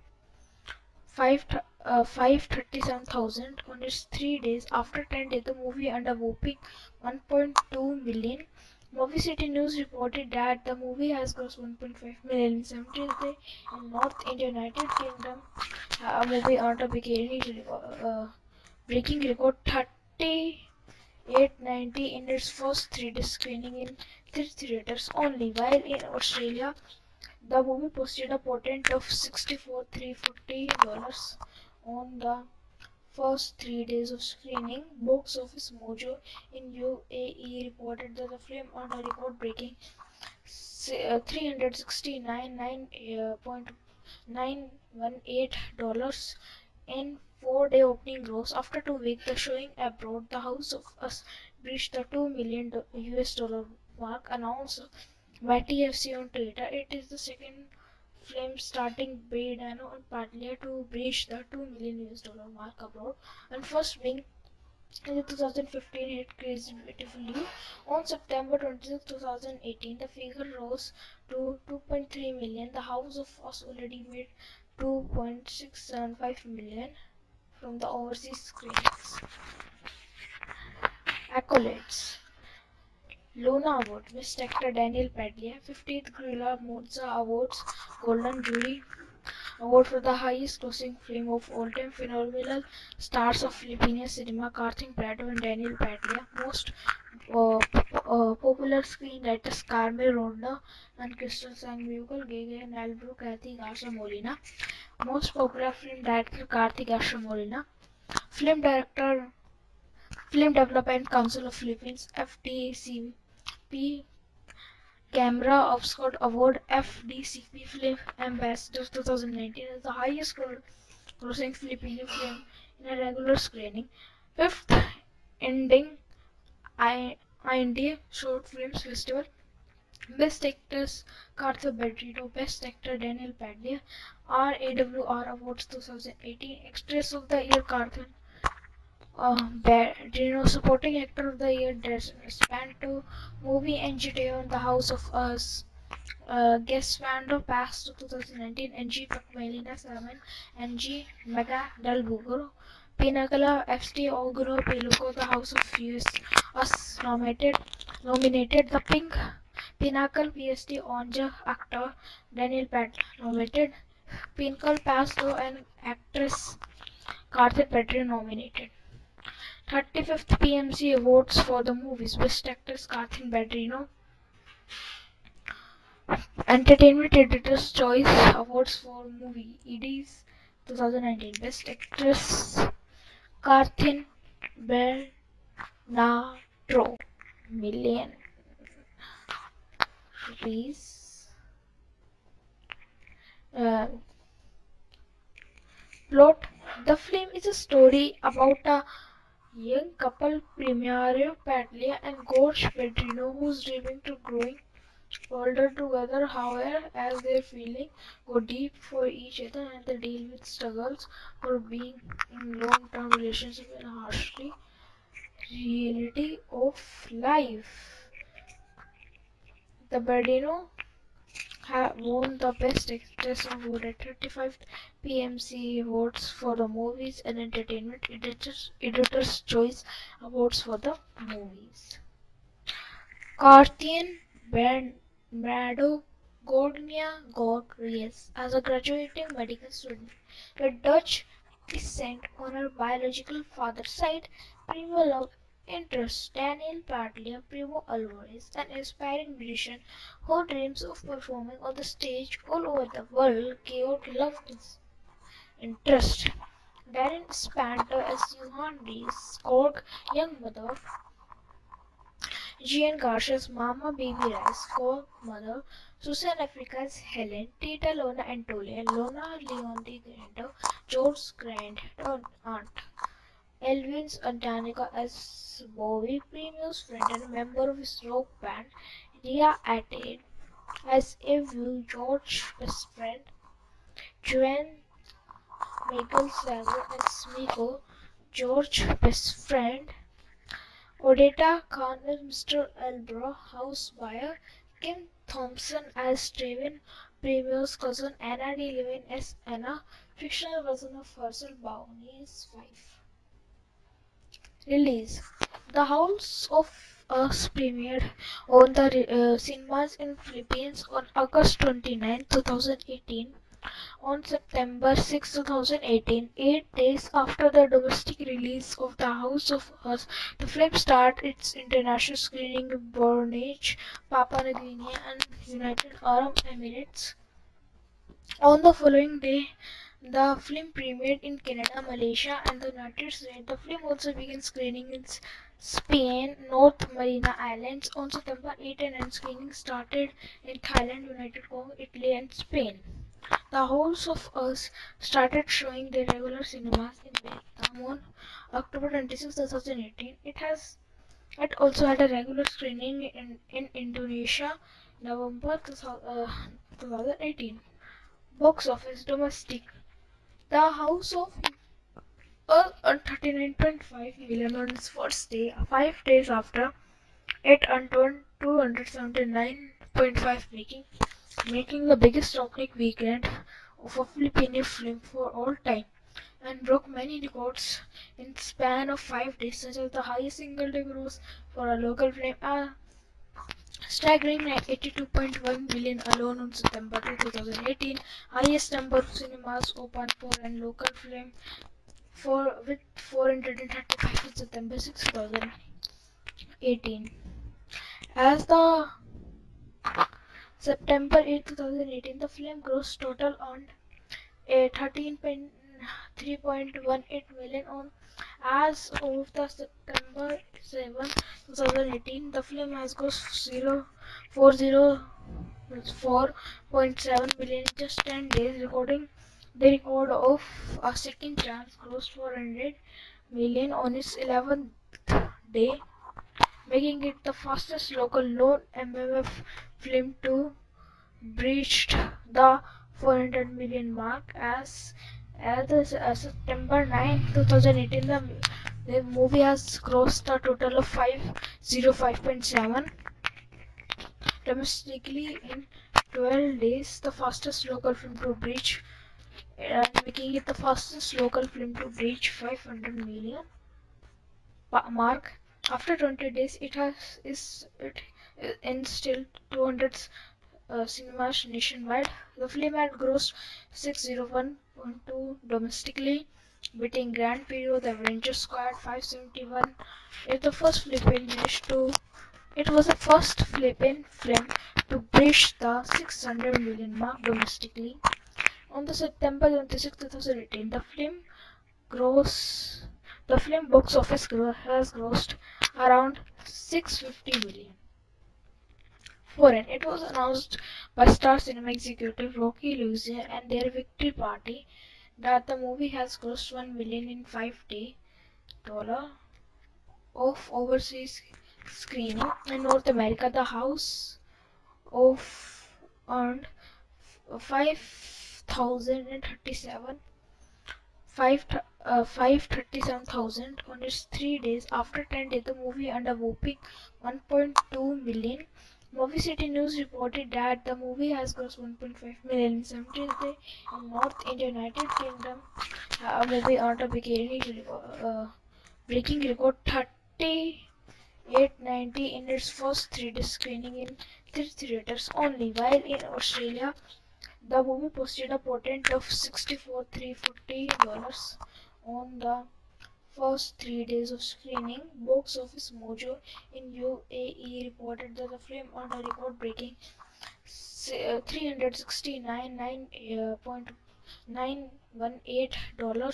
5 uh, 537,000 on its three days. After 10 days, the movie earned a whopping 1.2 million. Movie City News reported that the movie has grossed 1.5 million in 17th day in North India, United Kingdom. Uh, a movie earned a beginning, uh, breaking record 3890 in its first 3D screening in three theaters only, while in Australia the movie posted a patent of $64,340 on the first three days of screening. Box Office Mojo in UAE reported that the film earned a record-breaking uh, $369.918 in four-day opening gross. After two weeks, the showing abroad, The House of Us breached the two million US dollar mark, announced by TFC on Twitter. It is the second film starting Dano and Padilla to breach the 2 million US dollar mark abroad and first being in the 2015 hit Crazy Beautiful You. On September 26, 2018, the figure rose to 2.3 million. The Hows of Us already made 2.675 million from the overseas screenings. Accolades Luna Award, Best Actor Daniel Padilla, 50th Grilla Mozza Awards, Golden Jury Award for the highest grossing film of all time, phenomenal stars of Filipino cinema, Karthik Brado and Daniel Padilla, most uh, uh, popular screenwriters Carmen Ronda and Crystal Sangbugal, Gege and Albro Kathy Garza Molina, most popular film director Karthik Garza Molina, film director Film Development Council of Philippines, FDAC P camera obscura award F D C P film ambassador two thousand nineteen is the heist film in regular screening fifth ending I I D short film festival best actress Kathryn Bernardo best actor Daniel Padilla R A W R award two thousand eighteen actress of the year Kathryn uh, Bedrino, Supporting Actor of the Year Desmond Espanto, Movie NGTO The Hows of Us, uh, Guest Vando Pass to 2019, NG Melina Salman, NG Mega Del Bugoro, Pinakala FT Oguro Peluko The Hows of Us, Us nominated, nominated The Pink Pinnacle PST Onja actor Daniel Pat nominated. Pinnacle to and actress Karthik Petri nominated. 35th PMC Awards for the movies. Best Actress Karthik Bedrino Entertainment Editor's Choice Awards for Movie EDs 2019 Best Actress Kathryn Bernardo Million rupees. Uh, plot. The film is a story about a young couple Primario Padilla and Gorge Pedrino who's dreaming to growing older together however as their feeling go deep for each other and they deal with struggles for being in long-term relationship and harshly reality of life. The Bardino have won the Best Actress Award at 35 PMC Awards for the Movies and Entertainment Editors, Editor's Choice Awards for the Movies. Carthian Brado Gordnia Gorgries as a graduating medical student with Dutch descent on her biological father's side, Primo love interest Daniel Padilla Primo Alvarez, an aspiring musician who dreams of performing on the stage all over the world. Georg loved his interest. Darren Espanto as Johan D. Skorg, young mother. Jean Garcia's Mama Baby Rice, co-mother. Susan Africa's Helen, Tita Lona Antolia, Lona Leon the Grande, George's grand aunt. Elvin's and Danica as Bowie, Premier's friend and member of his rock band, Ria Atayde as Evu, George's best friend, Joanne Michael Sager as Miko, George's best friend, Odette Khan as Mr. Elbro, house buyer, Kit Thompson as Steven, Premier's cousin, Anna D. Levin as Anna, fictional version of herself, Bounty's wife. Release The Hows of Us premiered on the uh, cinemas in Philippines on August 29, 2018. On September 6, 2018, eight days after the domestic release of The Hows of Us, the film started its international screening in Brunei, Papua New Guinea, and United Arab Emirates. On the following day, the film premiered in Canada, Malaysia, and the United States. The film also began screening in Spain, North Mariana Islands on September 8 and 9. Screening started in Thailand, United Kingdom, Italy, and Spain. The Hows of Us started showing the regular cinemas in Vietnam on October 26, 2018. It has it also had a regular screening in, in Indonesia, November 2018. Uh, Box office domestic the Hows of earned 39.5 million on first day, five days after it earned 279.5 making making the biggest opening weekend of a Filipino film for all time and broke many records in span of five days such as the highest single day gross for a local film uh, staggering at 82.1 billion alone on September 2018, highest number of cinemas open for and local film for with 435 in September 6, 2018. As the September 8, 2018, the film gross total on a 13.3.18 million on as of the September 7, 2018, the film has grossed 404.7 million in just 10 days, recording the record of a second chance grossed 400 million on its 11th day, making it the fastest local known MMF film to breached the 400 million mark as as uh, September 9, 2018. The, the movie has grossed a total of 505.7 domestically in 12 days, the fastest local film to breach making it the fastest local film to breach 500 million mark. After 20 days, it has is it in still 200 uh, cinemas nationwide. The film had grossed 601.2 domestically, beating Grand Prix The Avengers Squad 571. It's the first Philippine dish to it was the first Philippine film to breach the 600 million mark domestically. On the September 26, 2018, the film gross the film box office has grossed around 650 million. Foreign. It was announced by Star Cinema executive Rocky Lucier and their victory party that the movie has grossed 1 million in 5 day dollar of overseas screening in North America. The Hows of earned 5,037 5 uh, 537,000 on its three days. After 10 days, the movie earned a whopping 1.2 million. Movie City News reported that the movie has grossed 1.5 million in 17 days in North India, United Kingdom. Uh, a movie earned a breaking, uh, breaking record 3890 in its first 3D screening in three theaters only, while in Australia the movie posted a patent of $64,340 on the first three days of screening. Box Office Mojo in UAE reported that the film earned a record-breaking uh, $369.918 uh,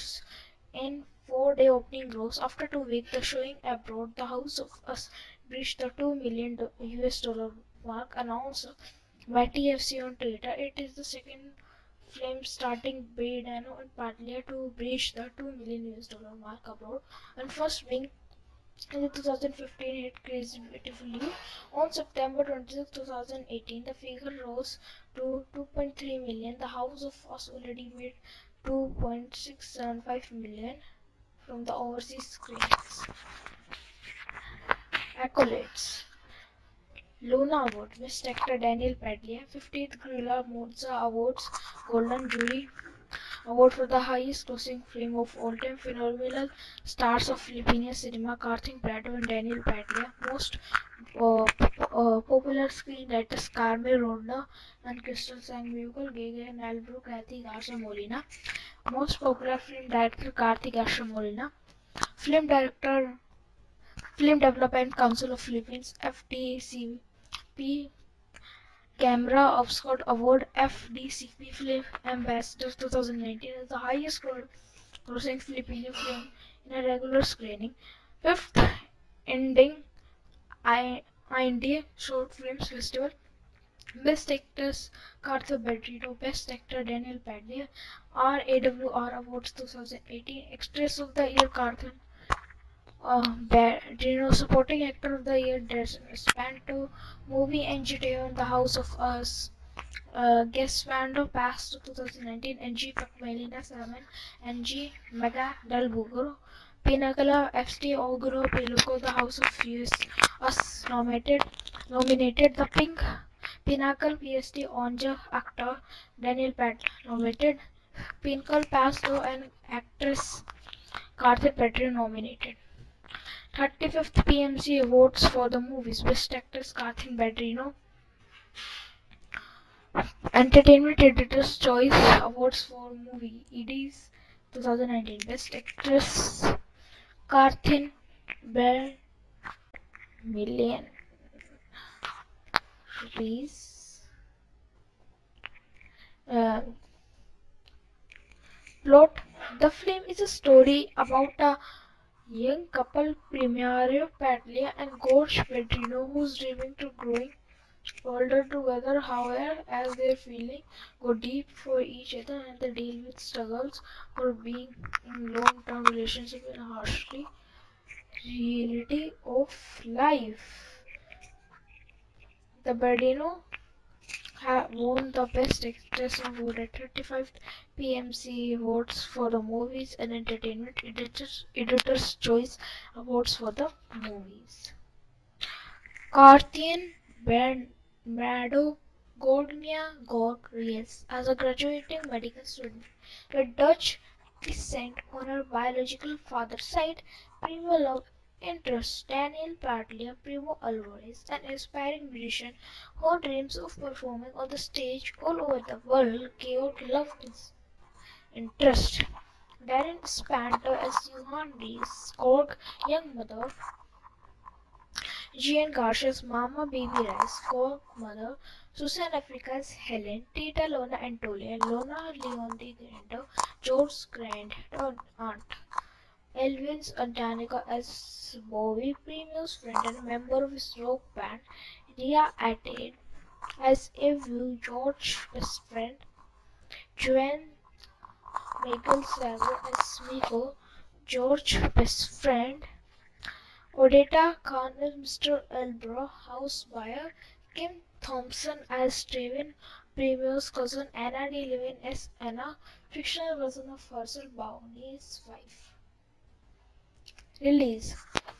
in four-day opening gross. After two weeks, the showing abroad, The Hows of Us breached the 2 million US dollar mark announced by TFC on Twitter. It is the second film starting Dano and Padilla to breach the 2 million US dollar mark abroad and first being in 2015 it Crazy Beautiful You. On September 26, 2018, the figure rose to 2.3 million. The Hows of Us already made 2.675 million from the overseas screens. Accolades Luna Award, Best Actor Daniel Padilla, 50th Guerrilla Mozza Awards, Golden Jury Award for the highest grossing film of all time, phenomenal stars of Filipino cinema, Karthik Brado and Daniel Padilla, most uh, uh, popular screenwriters Carmen Ronda and Crystal Sandoval, Gege and Albro Kathy Garza Molina, most popular film director Karthik Garza Molina, film director Film Development Council of Philippines, FDCP P camera obscura award F D C P film ambassador two thousand nineteen is the heist film in regular screening fifth ending I I short film festival best actors Kathryn Bernardo best actor Daniel Padilla R A W R award two thousand eighteen actress of the year Kathryn uh, Dino Supporting Actor of the Year Spanto Movie on The Hows of Us. Uh, Guest Spando Pass to 2019 NG Melina Salman NG Mega Bugro Pinakala FT Ogro Peluko The Hows of US Us nominated nominated The Pink Pinnacle PST Onja Actor Daniel Pat nominated Pinnacle Pasto and Actress Karthik Petri nominated 35th PMC Awards for the movies. Best Actress Kathin Badrino Entertainment Editor's Choice Awards for Movie EDs 2019 Best Actress Kathin Bell Million Rupees. Uh, Plot. The film is a story about a young couple Primario Padilla and Gorge Pedrino who's dreaming to growing older together however as their feelings go deep for each other and they deal with struggles for being in long-term relationship and harshly reality of life. The Bardino won the Best Actress award at 35 PMC Awards for the Movies and Entertainment Editors, Editor's Choice Awards for the movies. Carthian Brado Gorgnia Gorg Ries as a graduating medical student with Dutch descent on her biological father's side, prima interest Daniel Padilla Primo Alvarez, an aspiring musician who dreams of performing on the stage all over the world, gave love his interest. Darren Espanto as Johan D. Skorg, young mother. Jean Garcia's Mama Baby Rice, Skorg mother. Susan Africa's Helen, Tita Lona Antolia, Lona Leon the Grande, George's grand aunt. Elvin's Danica as Bowie, Premier's friend and member of his rock band, Ria Atayde as Evu, George's best friend, Joanne Michael Savo as Miko, George's best friend, Odette Khan Mr. Elbro, house buyer, Kit Thompson as Draven, Premier's cousin, Anna D. Levin as Anna, fictional version of Herschel Bowney's wife. Release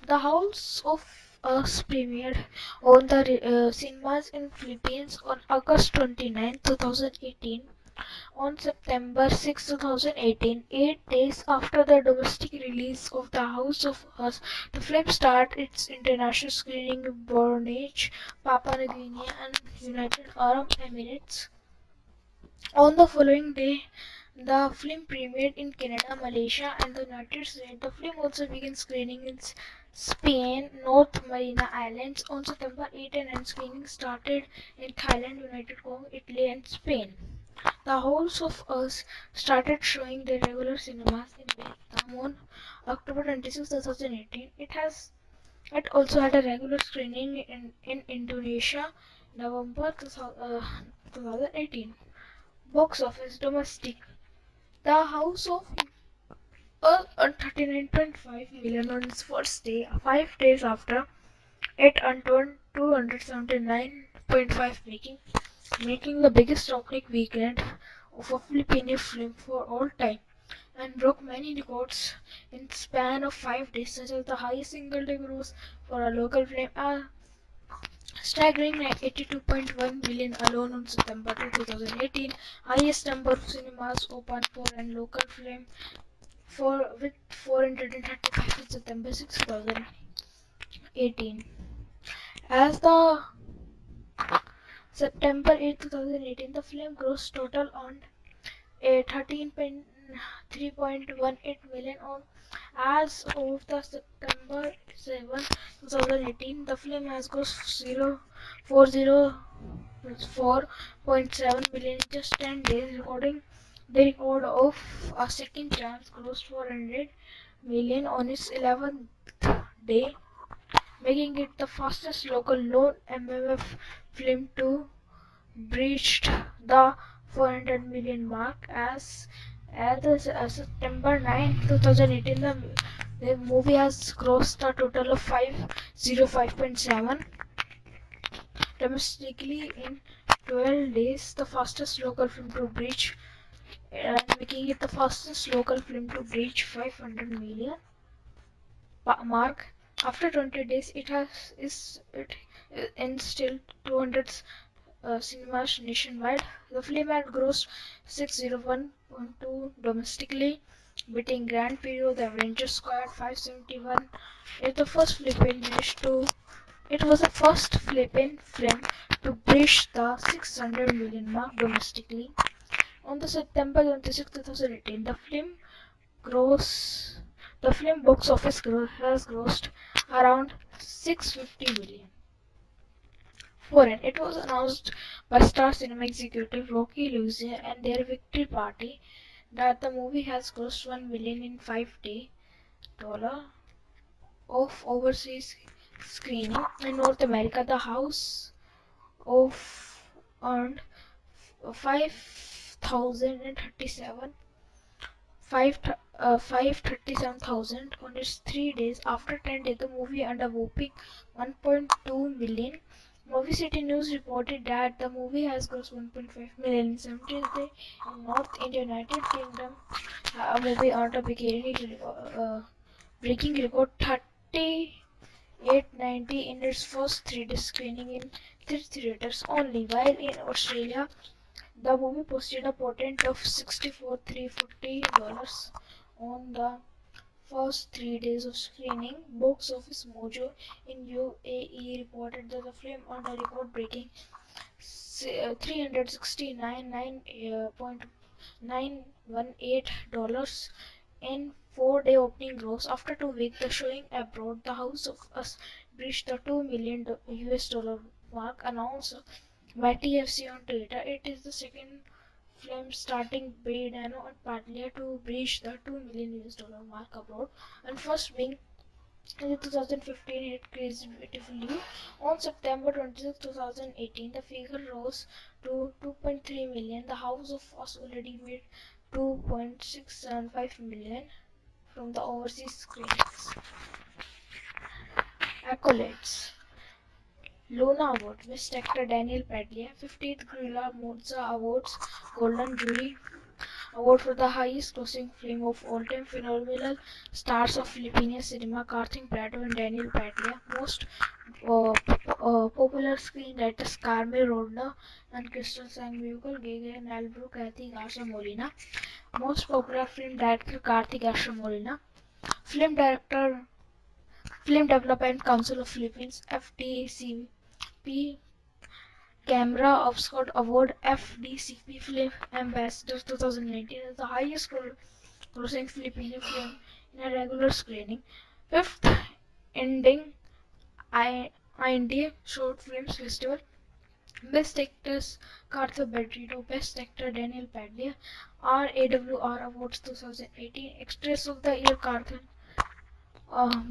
The Hows of Us premiered on the uh, cinemas in Philippines on August 29, 2018. On September 6, 2018, eight days after the domestic release of The Hows of Us, the film started its international screening in Brunei, Papua New Guinea, and United Arab Emirates. On the following day, the film premiered in Canada, Malaysia, and the United States. The film also began screening in Spain, North Mariana Islands on September 8 and 9. Screening started in Thailand, United Kingdom, Italy, and Spain. The Hows of Us started showing the regular cinemas in Vietnam on October 26, 2018. It has it also had a regular screening in, in Indonesia, November 2018. Uh, Box office domestic the Hows of earned 39.5 million on its first day, five days after it earned 279.5 making making the biggest opening weekend of a Filipino film for all time and broke many records in span of five days such as the highest single day gross for a local film uh, staggering 82.1 billion alone on September 2018, highest number of cinemas open for and local film for with 435 on September 6, 2018. As the September 8, 2018, the film grossed total on a 13.3.18 million on as of the September 7, 2018, the film has grossed 404.7 million in just 10 days, recording. The record of a second chance grossed 400 million on its 11th day, making it the fastest local non-MMF film to breach the 400 million mark as as of September 9, 2018, the, the movie has grossed a total of 505.7 domestically in 12 days, the fastest local film to breach and making it the fastest local film to breach 500 million mark. After 20 days, it has is it in still 200 uh, cinemas nationwide. The film had grossed 601.2 domestically, beating Grand Prix The Avengers Squad 571. It the first Philippine dish to it was the first Philippine film to breach the 600 million mark domestically. On the September 26, 2018, the film gross the film box office has grossed around 650 million foreign. It was announced by Star Cinema executive Rocky Lucia and their victory party that the movie has grossed 1 million in 5 day dollar of overseas screening in North America. The Hows of earned 5,037 5 uh, 537,000 on its 3 days. After 10 days, the movie earned a whopping 1.2 million Movie City News reported that the movie has grossed 1.5 million in 17th day in North India, United Kingdom. A movie earned uh, breaking record 3890 in its first 3D screening in three theaters only, while in Australia the movie posted a patent of $64,340 on the first three days of screening, Box Office Mojo in UAE reported that the film earned a record-breaking uh, $369.918 uh, in four-day opening gross. After two weeks, the showing abroad, The Hows of Us breached the two million US dollar mark, announced by TFC on Twitter. It is the second film starting Bernardo and Padilla to breach the 2 million US dollar mark abroad and first being in 2015 it creatively. On September 26, 2018, the figure rose to 2.3 million. The Hows of Us already made 2.675 million from the overseas screens. Accolades Luna Award, Best Actor Daniel Padilla, 50th Grilla Mozza Awards, Golden Jury Award for the highest grossing film of all time, phenomenal stars of Filipino cinema, Karthik Brado and Daniel Padilla, most uh, uh, popular screenwriters Carmel Rodner and Crystal Sangbugal, Gege and Albro Kathy Garza Molina, most popular film director Karthik Garza Molina, film director Film Development Council of Philippines, P camera obscura award F D C P film ambassador two thousand nineteen the heist film in regular screening fifth ending I I D short film festival best actress Kathryn Bernardo best actor Daniel Padilla R A W R award two thousand eighteen actress of the year Kathryn uh,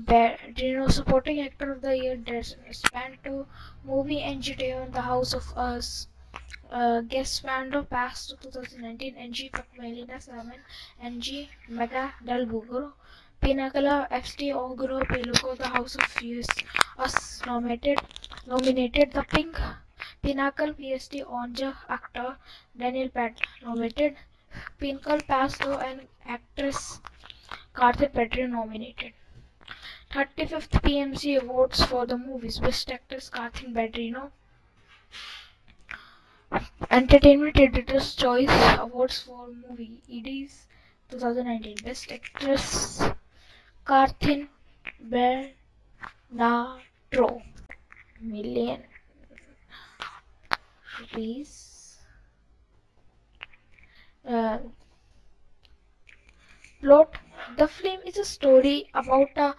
Dino Supporting Actor of the Year Espanto Movie NGTO in the Hows of Us. Uh, Guest Spando Pass 2019 NG Pakmelina Salman NG Mega Del Buguro Pinakala FT Oguro Peluko The Hows of US nominated nominated The Pink Pinnacle PST Onja Actor Daniel Pat nominated. Pinnacle Pasto and Actress Karthik Petri nominated 35th PMC Awards for the movies Best Actress Kathin Badrino Entertainment Editor's Choice Awards for Movie EDs 2019 Best Actress Kathryn Bernardo million rupees. Uh, plot the film is a story about a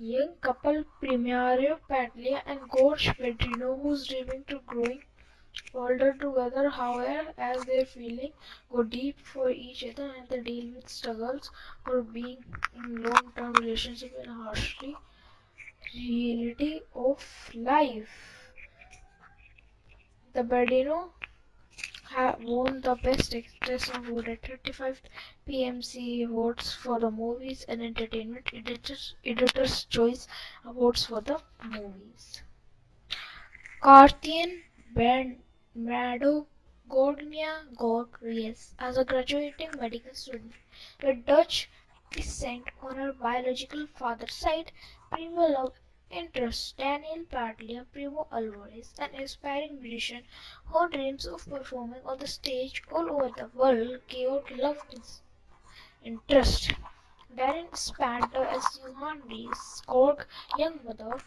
young couple Primario Padilla and Gorge Pedrino who's dreaming to growing older together however as their feeling go deep for each other and they deal with struggles for being in long-term relationship and harshly reality of life. The Bedino won the Best Actress award at 35 PMC Awards for the Movies and Entertainment Editors, Editor's Choice Awards for the Movies. Kathryn Bernardo Gorgnia Gorgries as a graduating medical student with Dutch descent on her biological father's side, Prima Love interests Daniel Padilla Primo Alvarez, an aspiring musician who dreams of performing on the stage all over the world. Georg loved his interest. Darren Espanto as Johan Rees, Korg, young mother.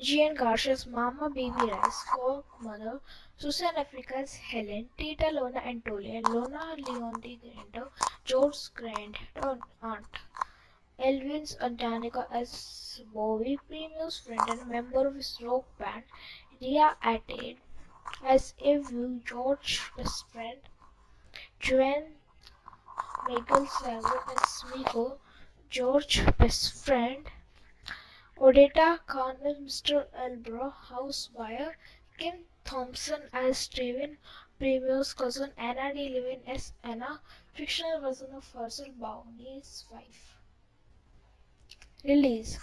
Jean Garcia's Mama Baby Rice, Korg mother. Susan Africa's Helen, Tita Lona Antolia, Lona Leon the Grando, George's grand aunt. Elvin's Antanica as Bowie, friend and member of his rock band, Ria Atayde as Evu, George best friend, Joanne Michael Salvo as Miko, George best friend, Odette Khan as Mr. Elbro, house buyer, Kit Thompson as Trevin, Premier's cousin, Anna D. Levin as Anna, fictional version of herself, Bounty's wife. Release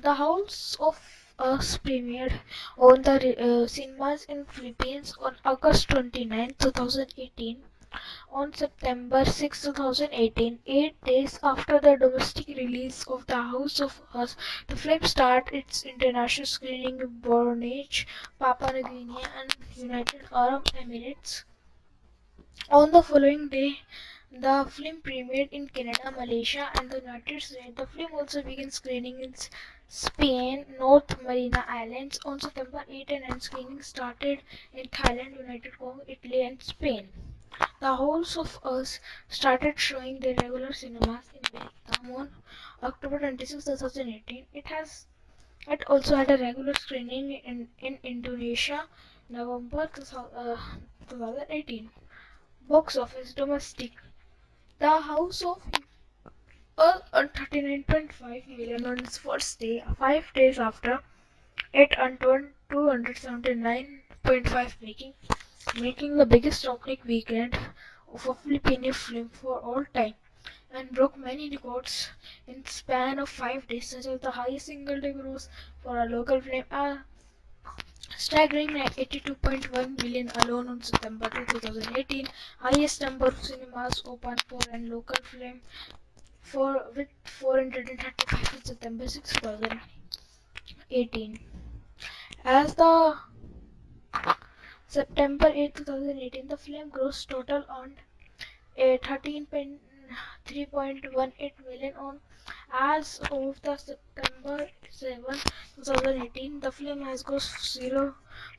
The Hows of Us premiered on the uh, cinemas in Philippines on August 29, 2018. On September 6, 2018, eight days after the domestic release of The Hows of Us, the film started its international screening in Brunei, Papua New Guinea, and United Arab Emirates. On the following day, the film premiered in Canada, Malaysia, and the United States. The film also began screening in Spain, North Mariana Islands on September 8 and screening started in Thailand, United Kingdom, Italy, and Spain. The Hows of Us started showing the regular cinemas in Vietnam on October 26, 2018. It has it also had a regular screening in, in Indonesia, November 2018. Uh, Box office domestic the Hows of earned 39.5 million on its first day, five days after it earned 279.5 making making the biggest opening weekend of a Filipino film for all time and broke many records in span of five days such as the highest single day gross for a local film uh, staggering at 82.1 billion alone on September 2018, highest number of cinemas open for and local film for with 435 on September 6, 2018. As the September 8, 2018, the film grossed total on a 13.3.18 million on as of the September 7, 2018, the film has grossed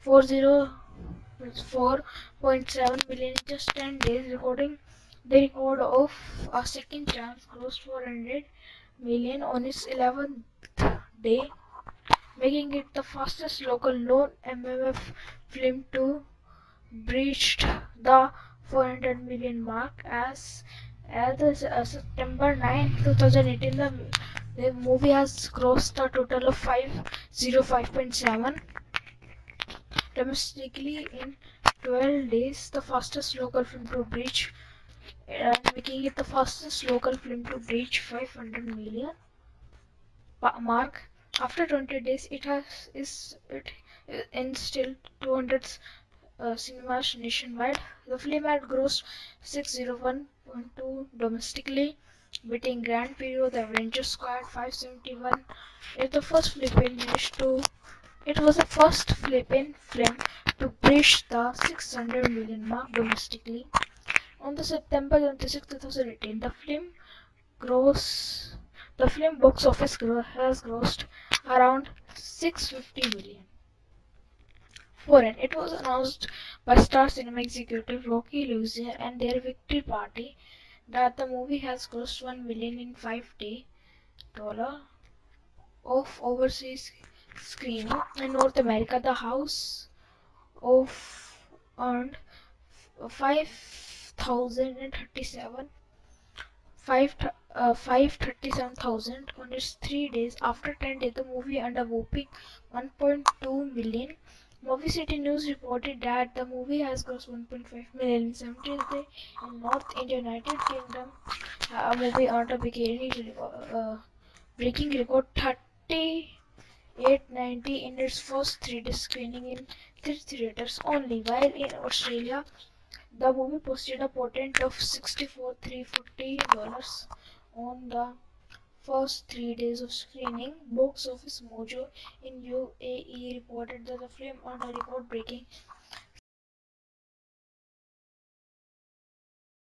404.7 million in just 10 days, recording the record of a second chance grossed 400 million on its 11th day, making it the fastest local known MMF film to breach the 400 million mark as as uh, September 9, 2018, the, the movie has grossed a total of 505.7 domestically in 12 days, the fastest local film to breach, and making it the fastest local film to breach 500 million mark. After 20 days, it has is it in still 200 uh, cinemas nationwide. The film had grossed 601.2 domestically, beating Grand Prix The Avengers Squad 571. It the first Philippine to it was the first Philippine film to breach the 600 million mark domestically. On the September 26, 2018, the film gross the film box office has grossed around 650 million foreign. It was announced by Star Cinema executive Rocky Lucier and their victory party that the movie has grossed 1 million in 5 day dollar of overseas screening in North America. The Hows of earned 5,037 5 uh, 537,000 on its 3 days. After 10 days, the movie earned a whopping 1.2 million Movie City News reported that the movie has grossed 1.5 million in 70th day in North India, United Kingdom. A movie earned a beginning, uh, breaking record 3890 in its first 3D screening in three theaters only, while in Australia the movie posted a patent of 64,340 dollars on the first three days of screening, Box Office Mojo in UAE reported that the film earned a record-breaking